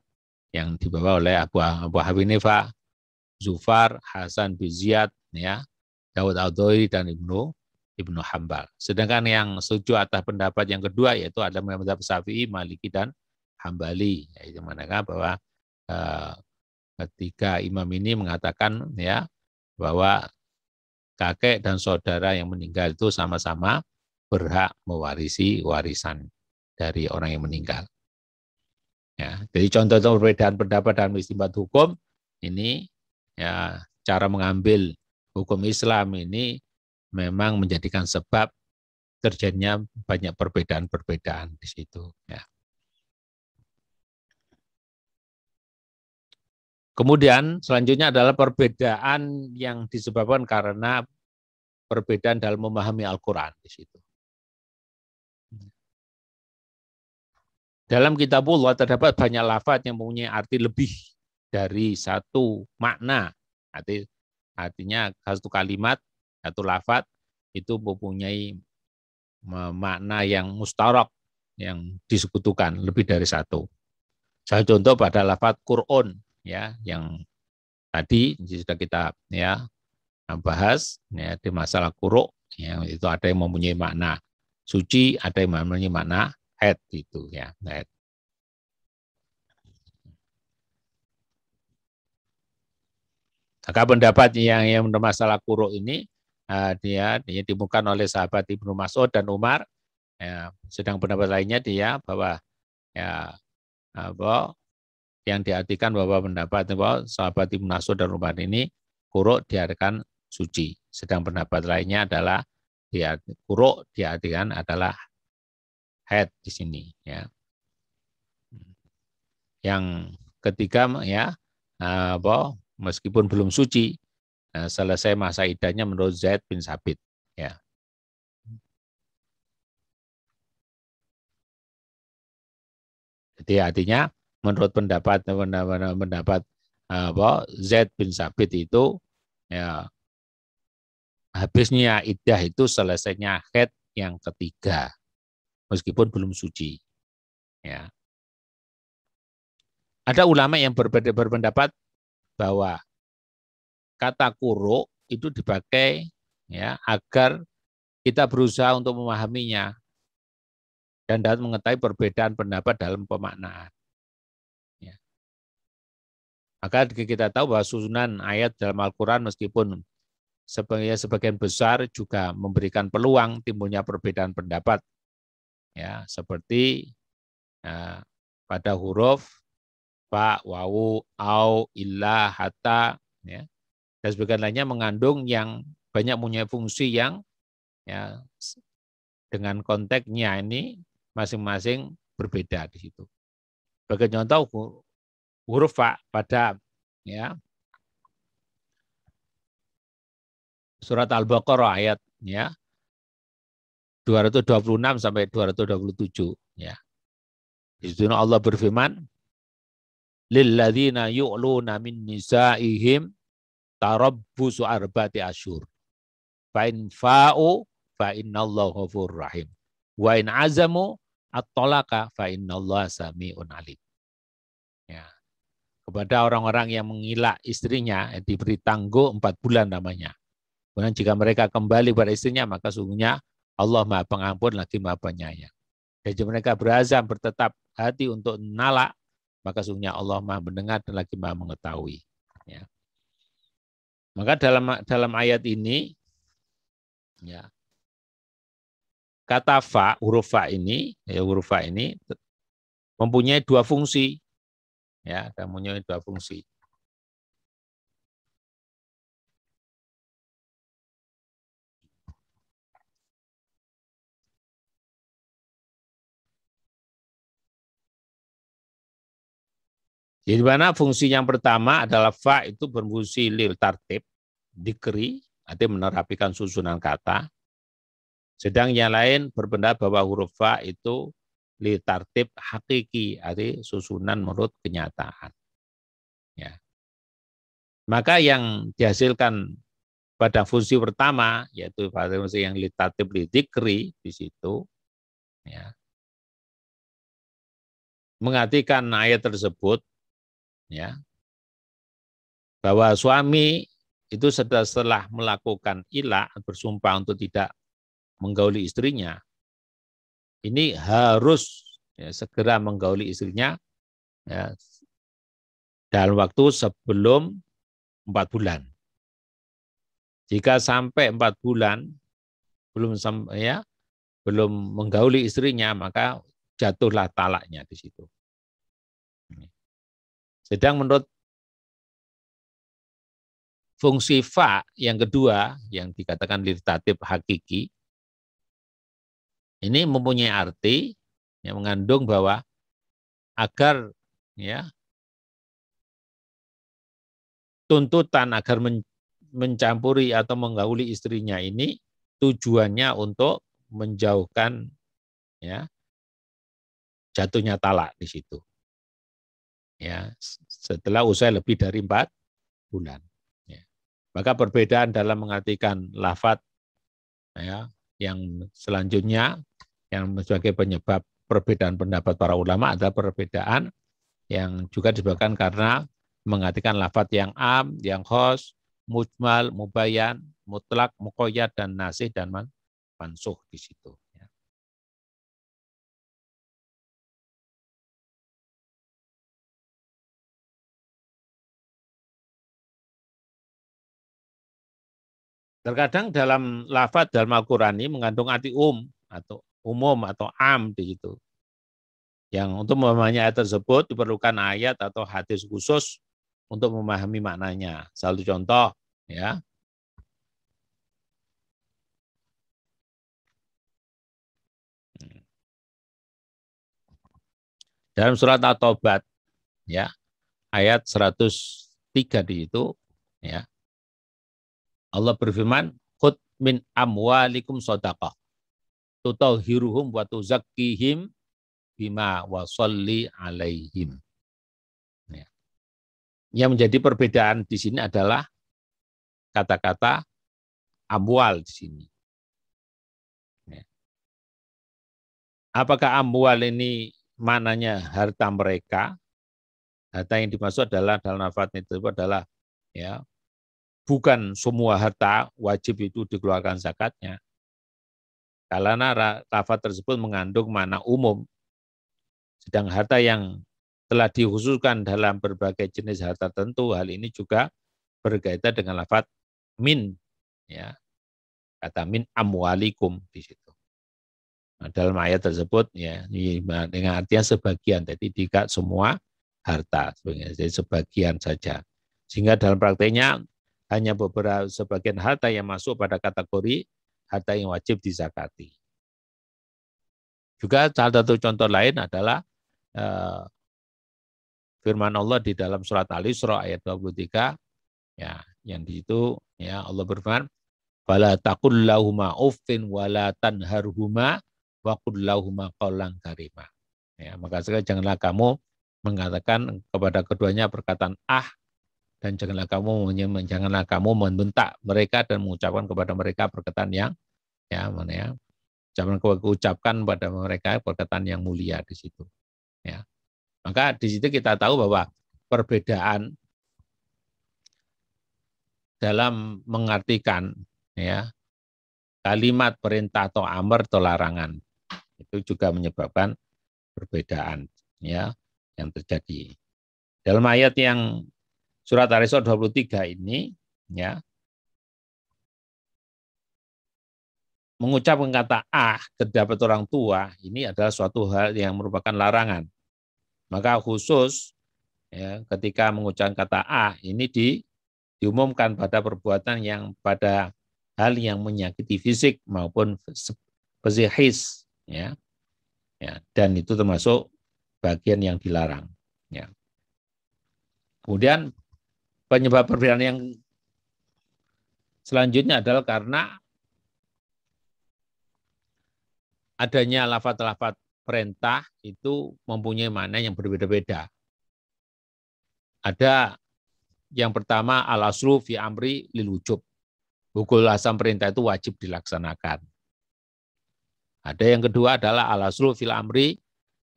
[SPEAKER 1] yang dibawa oleh Abu Abu Hanifah, Zufar, Hasan bin Ziyad, ya, Dawud al dan Ibnu Ibnu Hambal. Sedangkan yang setuju atas pendapat yang kedua yaitu ada mazhab Syafi'i, Maliki dan Hambali, yaitu manakah bahwa eh, ketika imam ini mengatakan ya bahwa kakek dan saudara yang meninggal itu sama-sama berhak mewarisi warisan dari orang yang meninggal. Ya, jadi contoh perbedaan pendapat dalam istimbat hukum ini ya cara mengambil hukum Islam ini memang menjadikan sebab terjadinya banyak perbedaan-perbedaan di situ. Ya. Kemudian selanjutnya adalah perbedaan yang disebabkan karena perbedaan dalam memahami Al-Quran di situ. Dalam kitabullah terdapat banyak lafaz yang mempunyai arti lebih dari satu makna. Arti, artinya satu kalimat, satu lafaz itu mempunyai makna yang mustarok, yang disekutukan lebih dari satu. Saya contoh pada lafaz Quran ya yang tadi sudah kita ya bahas ya di masalah kuruk ya itu ada yang mempunyai makna suci, ada yang mempunyai makna head itu ya, head. Maka pendapat yang yang masalah kuruk ini uh, dia, dimukan oleh sahabat Ibnu Mas'ud dan Umar. Ya, sedang pendapat lainnya dia bahwa ya bahwa yang diartikan bahwa pendapat bahwa sahabat Ibnu Mas'ud dan Umar ini kuruk diartikan suci. Sedang pendapat lainnya adalah dia kuruk diartikan adalah head di sini ya. Yang ketiga ya apa meskipun belum suci eh, selesai masa idahnya menurut Zaid bin Sabit ya. Jadi artinya menurut pendapat pendapat, pendapat apa Z bin Sabit itu ya habisnya idah itu selesainya head yang ketiga meskipun belum suci ya ada ulama yang berbeda berpendapat bahwa kata kuro itu dipakai ya agar kita berusaha untuk memahaminya dan dapat mengetahui perbedaan pendapat dalam pemaknaan. Ya. Maka kita tahu bahwa susunan ayat dalam Al-Quran meskipun sebagai sebagian besar juga memberikan peluang timbulnya perbedaan pendapat ya seperti ya, pada huruf fa wawu au illa hatta ya. Dan sebagian lainnya mengandung yang banyak punya fungsi yang ya dengan konteksnya ini masing-masing berbeda di situ. Sebagai contoh huruf fa pada ya. Surat Al-Baqarah ayat ya 226 sampai 227 ya. Di situ Allah berfirman lilladzina yu'luna min nisaihim tarabbusu arba'ati asyur. Fa in fa'u fa innallaha ghafurur rahim. Wa in azamu at-talaqa fa innallaha sami'un alim. Ya. Kepada orang-orang yang mengilak istrinya diberi tangguh empat bulan namanya. Kemudian jika mereka kembali pada istrinya, maka sungguhnya Allah maha pengampun lagi maha penyayang. Dan mereka berazam bertetap hati untuk nalak, maka sungguhnya Allah maha mendengar dan lagi maha mengetahui. Ya. Maka dalam dalam ayat ini, ya, kata fa, huruf fa ini, ya huruf fa ini mempunyai dua fungsi. Ya, mempunyai dua fungsi. Jadi mana fungsi yang pertama adalah fa itu berfungsi lil tartib, dikri, artinya menerapikan susunan kata. Sedang yang lain berpendapat bahwa huruf fa itu li tartib hakiki, arti susunan menurut kenyataan. Ya. Maka yang dihasilkan pada fungsi pertama, yaitu fungsi yang li tartib li dikri di situ, ya, mengartikan ayat tersebut ya bahwa suami itu setelah melakukan ilah bersumpah untuk tidak menggauli istrinya ini harus ya, segera menggauli istrinya ya, dalam waktu sebelum empat bulan. Jika sampai empat bulan belum ya belum menggauli istrinya maka jatuhlah talaknya di situ. Sedang menurut fungsi fa yang kedua yang dikatakan lirtatif hakiki ini mempunyai arti yang mengandung bahwa agar ya tuntutan agar mencampuri atau menggauli istrinya ini tujuannya untuk menjauhkan ya jatuhnya talak di situ ya setelah usia lebih dari empat bulan. Ya. Maka perbedaan dalam mengartikan lafat ya, yang selanjutnya yang sebagai penyebab perbedaan pendapat para ulama adalah perbedaan yang juga disebabkan karena mengartikan lafat yang am, yang khos, mujmal, mubayan, mutlak, mukoyat, dan nasih, dan mansuh di situ. Terkadang dalam lafaz dalam Al-Qur'an ini mengandung arti um atau umum atau am di situ. Yang untuk memahami ayat tersebut diperlukan ayat atau hadis khusus untuk memahami maknanya. Satu contoh ya. Dalam surat At-Taubat ya, ayat 103 di situ ya. Allah berfirman, "Khud min amwalikum sadaqah. Tutahhiruhum wa tuzakkihim bima wasalli alaihim." Ya. Yang menjadi perbedaan di sini adalah kata-kata amwal di sini. Ya. Apakah amwal ini mananya harta mereka Harta yang dimaksud adalah dalam lafaz itu adalah ya bukan semua harta wajib itu dikeluarkan zakatnya. Karena lafaz tersebut mengandung makna umum. Sedang harta yang telah dikhususkan dalam berbagai jenis harta tentu, hal ini juga berkaitan dengan lafaz min. ya Kata min amwalikum di situ. Nah, dalam ayat tersebut ya dengan artian sebagian, jadi tidak semua harta, jadi sebagian saja. Sehingga dalam prakteknya hanya beberapa sebagian harta yang masuk pada kategori harta yang wajib dizakati. Juga salah satu contoh lain adalah eh, firman Allah di dalam surat Al-Isra ayat 23 ya yang di situ ya Allah berfirman fala taqul lahuma uffin wala tanharhuma wa qul lahuma qawlan karima. Ya, maka sekali janganlah kamu mengatakan kepada keduanya perkataan ah dan janganlah kamu janganlah kamu membentak mereka dan mengucapkan kepada mereka perkataan yang ya mana ya jangan ucapkan pada mereka perkataan yang mulia di situ ya maka di situ kita tahu bahwa perbedaan dalam mengartikan ya kalimat perintah atau amar atau larangan itu juga menyebabkan perbedaan ya yang terjadi. Dalam ayat yang surat Ar-Risal 23 ini ya mengucapkan kata ah terdapat orang tua ini adalah suatu hal yang merupakan larangan. Maka khusus ya, ketika mengucapkan kata ah ini di, diumumkan pada perbuatan yang pada hal yang menyakiti fisik maupun psikis ya. Ya, dan itu termasuk bagian yang dilarang ya. Kemudian penyebab perbedaan yang selanjutnya adalah karena adanya lafat-lafat perintah itu mempunyai mana yang berbeda-beda. Ada yang pertama al-aslu fi amri lil wujub. Hukum asam perintah itu wajib dilaksanakan. Ada yang kedua adalah al-aslu fil amri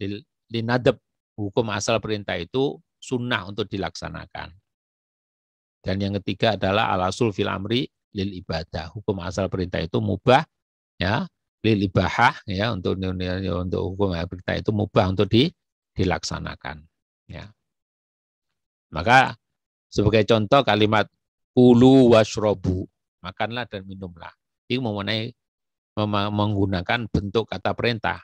[SPEAKER 1] lil linadab. Hukum asal perintah itu sunnah untuk dilaksanakan. Dan yang ketiga adalah al-asul fil amri lil ibadah. Hukum asal perintah itu mubah ya, lil ibahah ya untuk untuk hukum perintah itu mubah untuk di, dilaksanakan ya. Maka sebagai contoh kalimat ulu washrobu makanlah dan minumlah. Ini mengenai menggunakan bentuk kata perintah.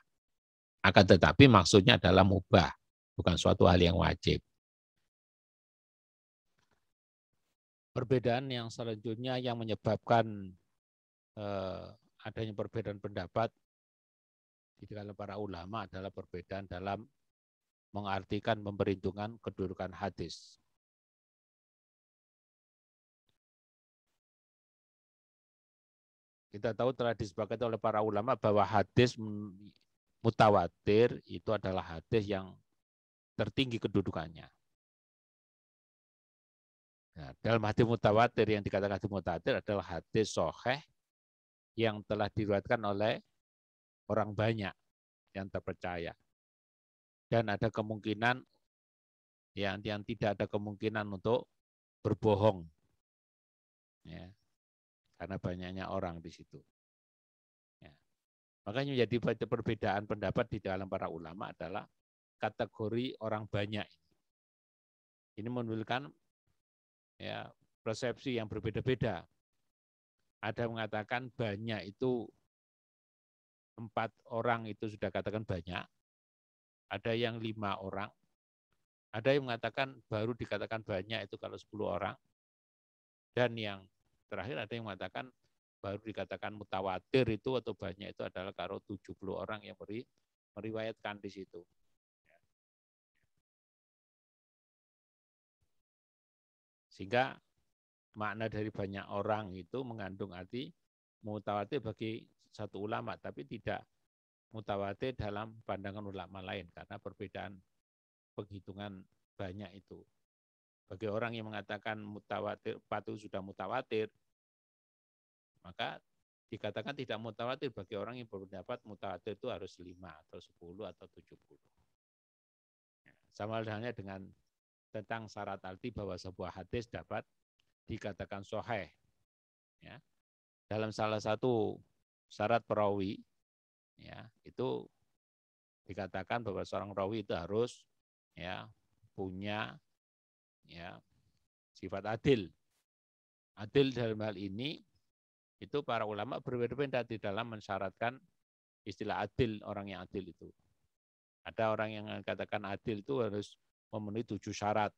[SPEAKER 1] Akan tetapi maksudnya adalah mubah, bukan suatu hal yang wajib. Perbedaan yang selanjutnya yang menyebabkan eh, adanya perbedaan pendapat di dalam para ulama adalah perbedaan dalam mengartikan pemerintungan kedudukan hadis. Kita tahu telah disepakati oleh para ulama bahwa hadis mutawatir itu adalah hadis yang tertinggi kedudukannya. Nah, dalam hadis mutawatir yang dikatakan hadis mutawatir adalah hadis soheh yang telah diriwayatkan oleh orang banyak yang terpercaya. Dan ada kemungkinan yang yang tidak ada kemungkinan untuk berbohong. Ya karena banyaknya orang di situ. Ya. Makanya menjadi perbedaan pendapat di dalam para ulama adalah kategori orang banyak. Ini menunjukkan ya persepsi yang berbeda-beda. Ada mengatakan banyak itu empat orang itu sudah katakan banyak. Ada yang lima orang. Ada yang mengatakan baru dikatakan banyak itu kalau sepuluh orang. Dan yang Terakhir ada yang mengatakan baru dikatakan mutawatir itu atau banyak itu adalah kalau 70 orang yang beri, meriwayatkan di situ. Sehingga makna dari banyak orang itu mengandung arti mutawatir bagi satu ulama, tapi tidak mutawatir dalam pandangan ulama lain karena perbedaan penghitungan banyak itu. Bagi orang yang mengatakan mutawatir, patuh sudah mutawatir, maka dikatakan tidak mutawatir bagi orang yang berpendapat mutawatir itu harus lima atau sepuluh atau tujuh puluh. Ya, sama halnya dengan tentang syarat arti bahwa sebuah hadis dapat dikatakan soheh. Ya. Dalam salah satu syarat perawi, ya itu dikatakan bahwa seorang rawi itu harus ya punya ya sifat adil. Adil dalam hal ini itu para ulama berbeda-beda di dalam mensyaratkan istilah adil orang yang adil itu. Ada orang yang katakan adil itu harus memenuhi tujuh syarat.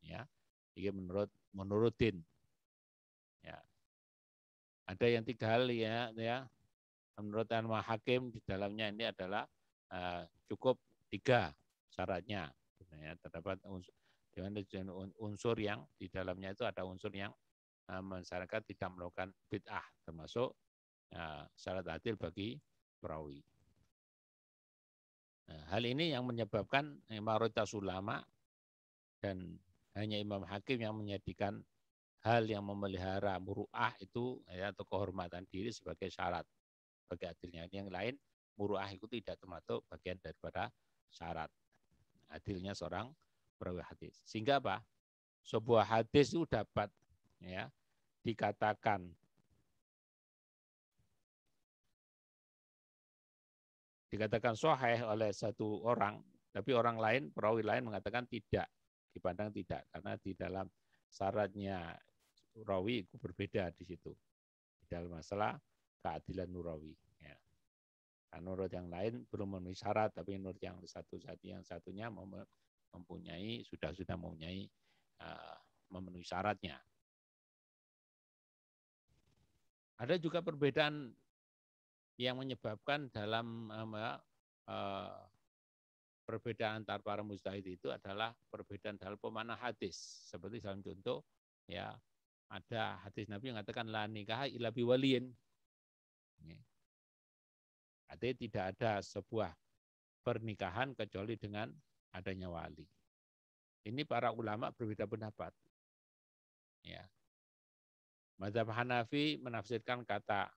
[SPEAKER 1] Ya, ini menurut menurutin. Ya. Ada yang tiga hal ya, ya. Menurut Anwar Hakim di dalamnya ini adalah uh, cukup tiga syaratnya. Ya, terdapat unsur, unsur yang di dalamnya itu ada unsur yang uh, masyarakat tidak melakukan bid'ah, termasuk uh, syarat adil bagi perawi. Nah, hal ini yang menyebabkan mayoritas ulama dan hanya Imam Hakim yang menyediakan hal yang memelihara muruah itu ya, atau kehormatan diri sebagai syarat bagi adilnya. Yang lain muruah itu tidak termasuk bagian daripada syarat adilnya seorang perawi hadis. Sehingga apa? Sebuah hadis itu dapat ya dikatakan dikatakan sahih oleh satu orang, tapi orang lain, perawi lain mengatakan tidak, dipandang tidak, karena di dalam syaratnya rawi itu berbeda di situ. Di dalam masalah keadilan nurawi. Ya. Nah, menurut yang lain belum memenuhi syarat, tapi menurut yang satu satu yang satunya mempunyai sudah sudah mempunyai uh, memenuhi syaratnya. Ada juga perbedaan yang menyebabkan dalam uh, uh, perbedaan antar para mustahid itu adalah perbedaan dalam pemanah hadis. Seperti dalam contoh, ya ada hadis Nabi yang mengatakan la nikah ila biwaliin. Artinya tidak ada sebuah pernikahan kecuali dengan adanya wali. Ini para ulama berbeda pendapat. Ya. Mazhab Hanafi menafsirkan kata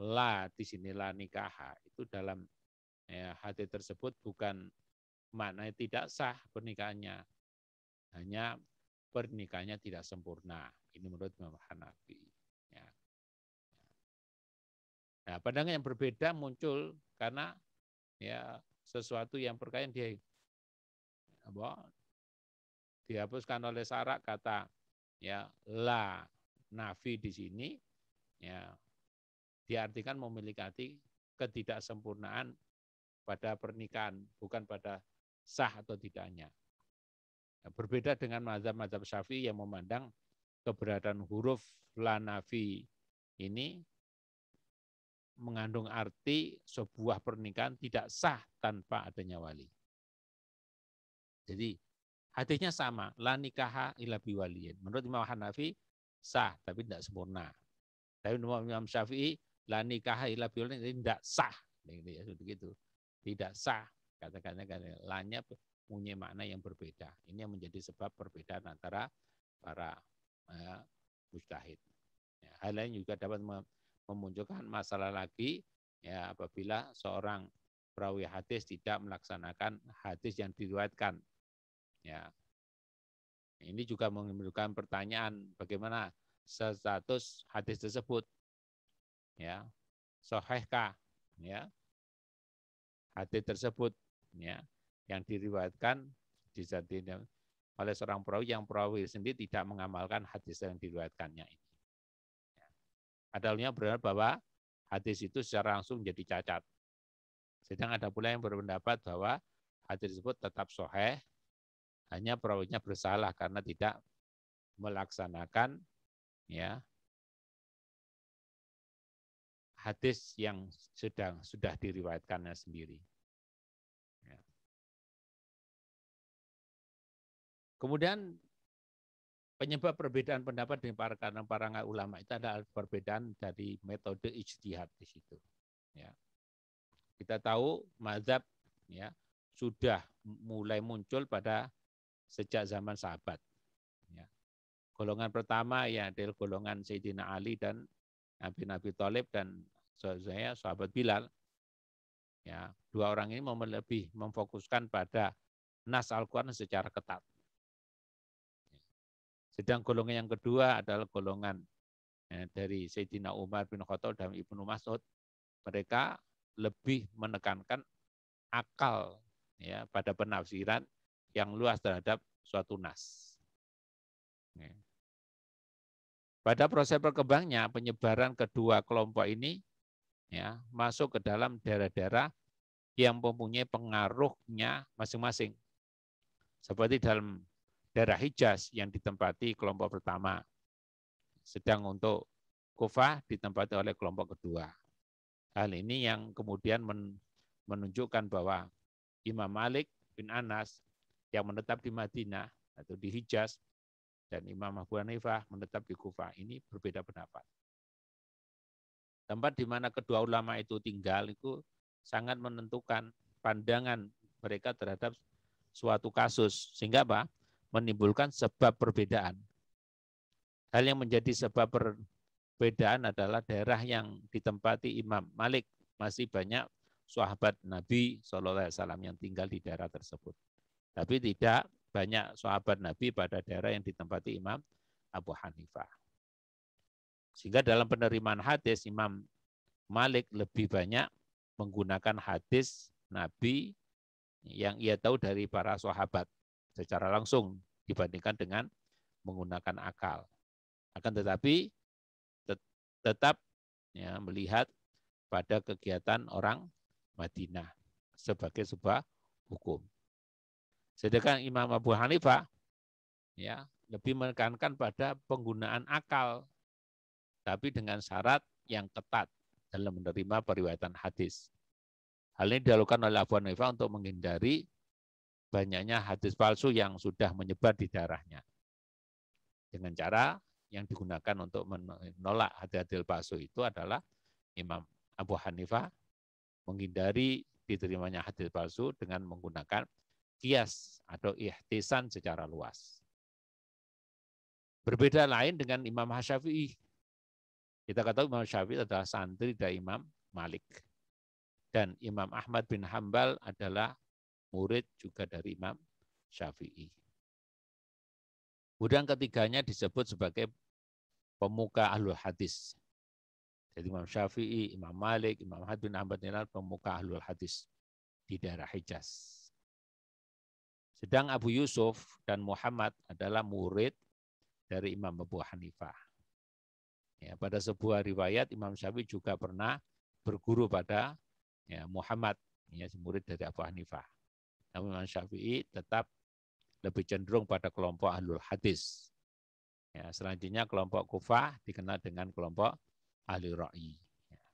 [SPEAKER 1] la di sini la nikah itu dalam ya, hati tersebut bukan maknanya tidak sah pernikahannya. Hanya pernikahannya tidak sempurna. Ini menurut Imam Hanafi. Ya. Nah, pandangan yang berbeda muncul karena ya sesuatu yang berkaitan dia apa dihapuskan oleh syarat kata ya la nafi di sini ya diartikan memiliki ketidaksempurnaan pada pernikahan, bukan pada sah atau tidaknya. Nah, berbeda dengan mazhab-mazhab syafi'i yang memandang keberadaan huruf la nafi ini mengandung arti sebuah pernikahan tidak sah tanpa adanya wali. Jadi hadisnya sama, la nikaha ila biwaliyin. Menurut Imam Hanafi sah tapi tidak sempurna. Tapi Imam Syafi'i la nikah ila biolin tidak sah. Ya, begitu. Tidak sah. Kata-katanya kan lanya punya makna yang berbeda. Ini yang menjadi sebab perbedaan antara para uh, mustahid. Ya, hal lain juga dapat memunculkan masalah lagi ya apabila seorang perawi hadis tidak melaksanakan hadis yang diriwayatkan. Ya. Ini juga menimbulkan pertanyaan bagaimana status hadis tersebut ya sahihkah ya hadis tersebut ya yang diriwayatkan disadikan oleh seorang perawi yang perawi sendiri tidak mengamalkan hadis yang diriwayatkannya ini. Ya. Adalnya benar bahwa hadis itu secara langsung jadi cacat. Sedang ada pula yang berpendapat bahwa hadis tersebut tetap soheh, hanya perawinya bersalah karena tidak melaksanakan ya hadis yang sedang sudah diriwayatkannya sendiri. Ya. Kemudian penyebab perbedaan pendapat dengan para para ulama itu adalah perbedaan dari metode ijtihad di situ. Ya. Kita tahu mazhab ya sudah mulai muncul pada sejak zaman sahabat. Ya. Golongan pertama ya adalah golongan Sayyidina Ali dan Nabi Nabi Thalib dan saya sahabat Bilal. Ya, dua orang ini mau lebih memfokuskan pada nas Al-Quran secara ketat. Sedang golongan yang kedua adalah golongan ya, dari Sayyidina Umar bin Khattab dan Ibnu Mas'ud. Mereka lebih menekankan akal ya pada penafsiran yang luas terhadap suatu nas. Ya. Pada proses berkembangnya penyebaran kedua kelompok ini ya masuk ke dalam daerah-daerah yang mempunyai pengaruhnya masing-masing. Seperti dalam daerah Hijaz yang ditempati kelompok pertama. Sedang untuk Kufah ditempati oleh kelompok kedua. Hal ini yang kemudian menunjukkan bahwa Imam Malik bin Anas yang menetap di Madinah atau di Hijaz dan Imam Abu Hanifah menetap di Kufah. Ini berbeda pendapat. Tempat di mana kedua ulama itu tinggal itu sangat menentukan pandangan mereka terhadap suatu kasus. Sehingga apa? Menimbulkan sebab perbedaan. Hal yang menjadi sebab perbedaan adalah daerah yang ditempati Imam Malik. Masih banyak sahabat Nabi SAW yang tinggal di daerah tersebut. Tapi tidak banyak sahabat Nabi pada daerah yang ditempati Imam Abu Hanifah. Sehingga dalam penerimaan hadis Imam Malik lebih banyak menggunakan hadis Nabi yang ia tahu dari para sahabat secara langsung dibandingkan dengan menggunakan akal. Akan tetapi tetap ya, melihat pada kegiatan orang Madinah sebagai sebuah hukum. Sedangkan Imam Abu Hanifah ya lebih menekankan pada penggunaan akal tapi dengan syarat yang ketat dalam menerima periwayatan hadis. Hal ini dilakukan oleh Abu Hanifah untuk menghindari banyaknya hadis palsu yang sudah menyebar di darahnya. Dengan cara yang digunakan untuk menolak hadis-hadis palsu itu adalah Imam Abu Hanifah menghindari diterimanya hadis palsu dengan menggunakan kias atau ihtisan secara luas. Berbeda lain dengan Imam Syafi'i. Kita katakan Imam Syafi'i adalah santri dari Imam Malik. Dan Imam Ahmad bin Hambal adalah murid juga dari Imam Syafi'i. Kemudian ketiganya disebut sebagai pemuka ahlul hadis. Jadi Imam Syafi'i, Imam Malik, Imam Ahmad bin Hambal pemuka ahlul hadis di daerah Hijaz. Sedang Abu Yusuf dan Muhammad adalah murid dari Imam Abu Hanifah. Ya, pada sebuah riwayat Imam Syafi'i juga pernah berguru pada ya, Muhammad, ya, murid dari Abu Hanifah. Namun Imam Syafi'i tetap lebih cenderung pada kelompok ahlul hadis. Ya, selanjutnya kelompok kufah dikenal dengan kelompok ahli ra'i. Ya.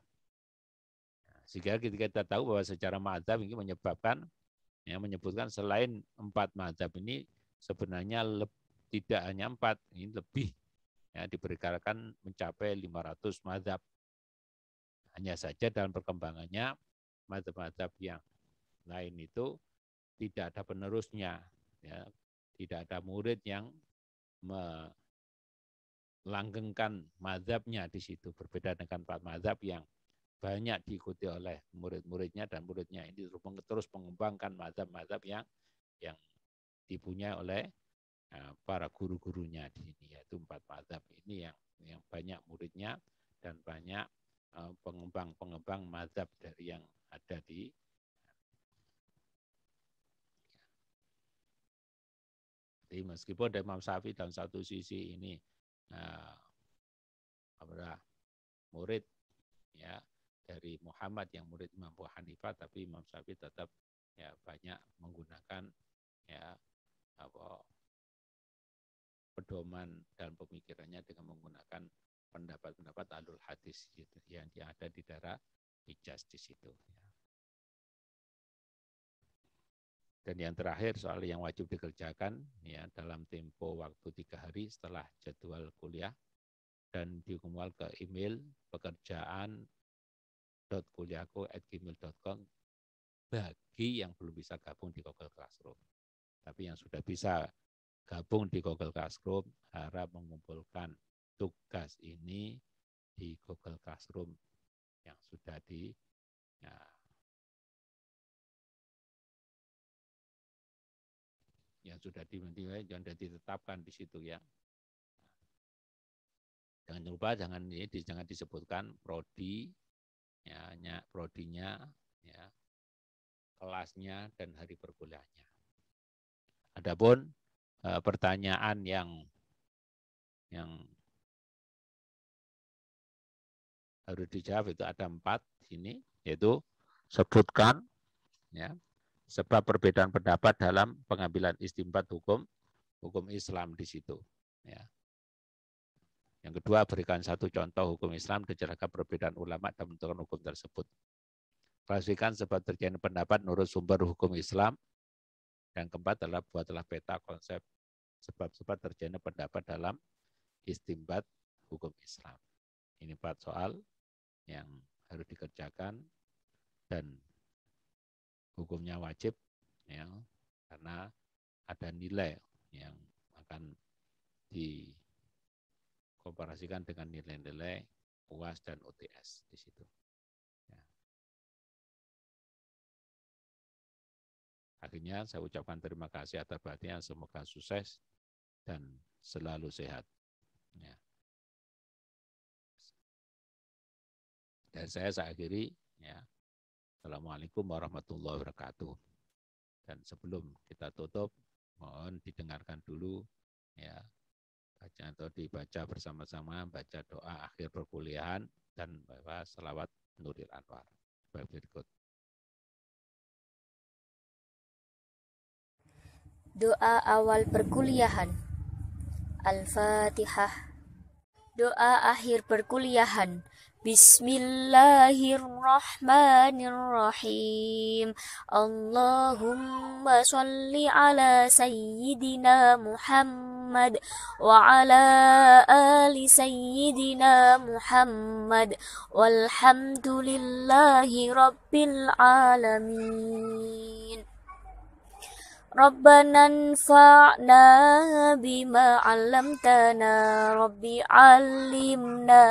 [SPEAKER 1] Sehingga ketika kita tahu bahwa secara madzhab ini menyebabkan ya, menyebutkan selain empat madhab ini sebenarnya le, tidak hanya empat, ini lebih. Ya, diperkirakan mencapai 500 madhab. Hanya saja dalam perkembangannya madhab-madhab yang lain itu tidak ada penerusnya, ya, tidak ada murid yang melanggengkan madhabnya di situ. Berbeda dengan empat madhab yang banyak diikuti oleh murid-muridnya dan muridnya. Ini terus mengembangkan mazhab-mazhab yang yang dipunyai oleh uh, para guru-gurunya di sini yaitu empat mazhab ini yang yang banyak muridnya dan banyak uh, pengembang-pengembang mazhab dari yang ada di Jadi meskipun Imam Syafi'i dalam satu sisi ini uh, murid ya dari Muhammad yang murid Imam Abu Hanifah tapi Imam Syafi'i tetap ya banyak menggunakan ya apa pedoman dan pemikirannya dengan menggunakan pendapat-pendapat alul hadis gitu, yang, yang ada di daerah Hijaz di situ. Ya. Dan yang terakhir soal yang wajib dikerjakan ya dalam tempo waktu tiga hari setelah jadwal kuliah dan dikumul ke email pekerjaan kuliahku@gmail.com bagi yang belum bisa gabung di Google Classroom. Tapi yang sudah bisa gabung di Google Classroom harap mengumpulkan tugas ini di Google Classroom yang sudah di ya, yang sudah dimentikan yang sudah ditetapkan di situ ya Jangan lupa jangan ini jangan disebutkan prodi ya, prodinya ya, kelasnya dan hari perkuliahannya. Adapun e, pertanyaan yang yang harus dijawab itu ada empat ini yaitu sebutkan ya sebab perbedaan pendapat dalam pengambilan istimbat hukum hukum Islam di situ ya yang kedua, berikan satu contoh hukum Islam dan perbedaan ulama dan menentukan hukum tersebut. Klasifikasikan sebab terjadi pendapat menurut sumber hukum Islam. Dan keempat adalah buatlah peta konsep sebab-sebab terjadi pendapat dalam istimbat hukum Islam. Ini empat soal yang harus dikerjakan dan hukumnya wajib ya karena ada nilai yang akan di komparasikan dengan nilai-nilai UAS dan UTS di situ. Ya. Akhirnya saya ucapkan terima kasih atas perhatian, semoga sukses dan selalu sehat. Ya. Dan saya saya akhiri, ya. Assalamualaikum warahmatullahi wabarakatuh. Dan sebelum kita tutup, mohon didengarkan dulu ya atau dibaca bersama-sama baca doa akhir perkuliahan dan bawa selawat Nuril Anwar. Berikut.
[SPEAKER 2] Doa awal perkuliahan. Al-Fatihah. Doa akhir perkuliahan. Bismillahirrahmanirrahim. Allahumma salli ala sayyidina Muhammad wa ala ali sayyidina Muhammad walhamdulillahi rabbil alamin. ربنا انفعنا بما علمتنا. ربي علمنا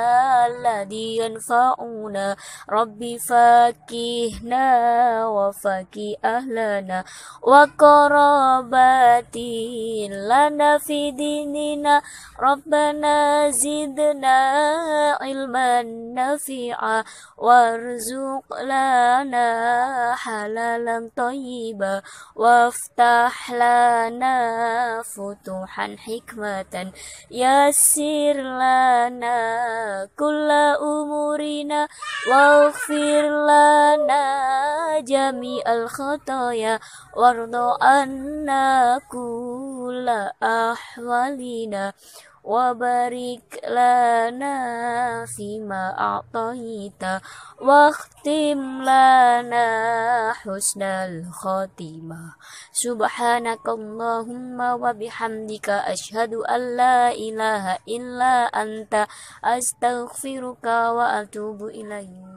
[SPEAKER 2] الذي ينفعنا. ربي فاكهنا وفاكي أهلنا. وقراباتي لنا في ديننا. ربنا زدنا علما نافعا. وارزق لنا حلالا طيبا. وافتح افتح لنا فتوحا حكمة يسر لنا كل أمورنا واغفر لنا جميع الخطايا وارض عنا كل أحوالنا وبارك لنا فيما أعطيت واختم لنا حسن الخاتمة سبحانك اللهم وبحمدك أشهد أن لا إله إلا أنت أستغفرك وأتوب إليك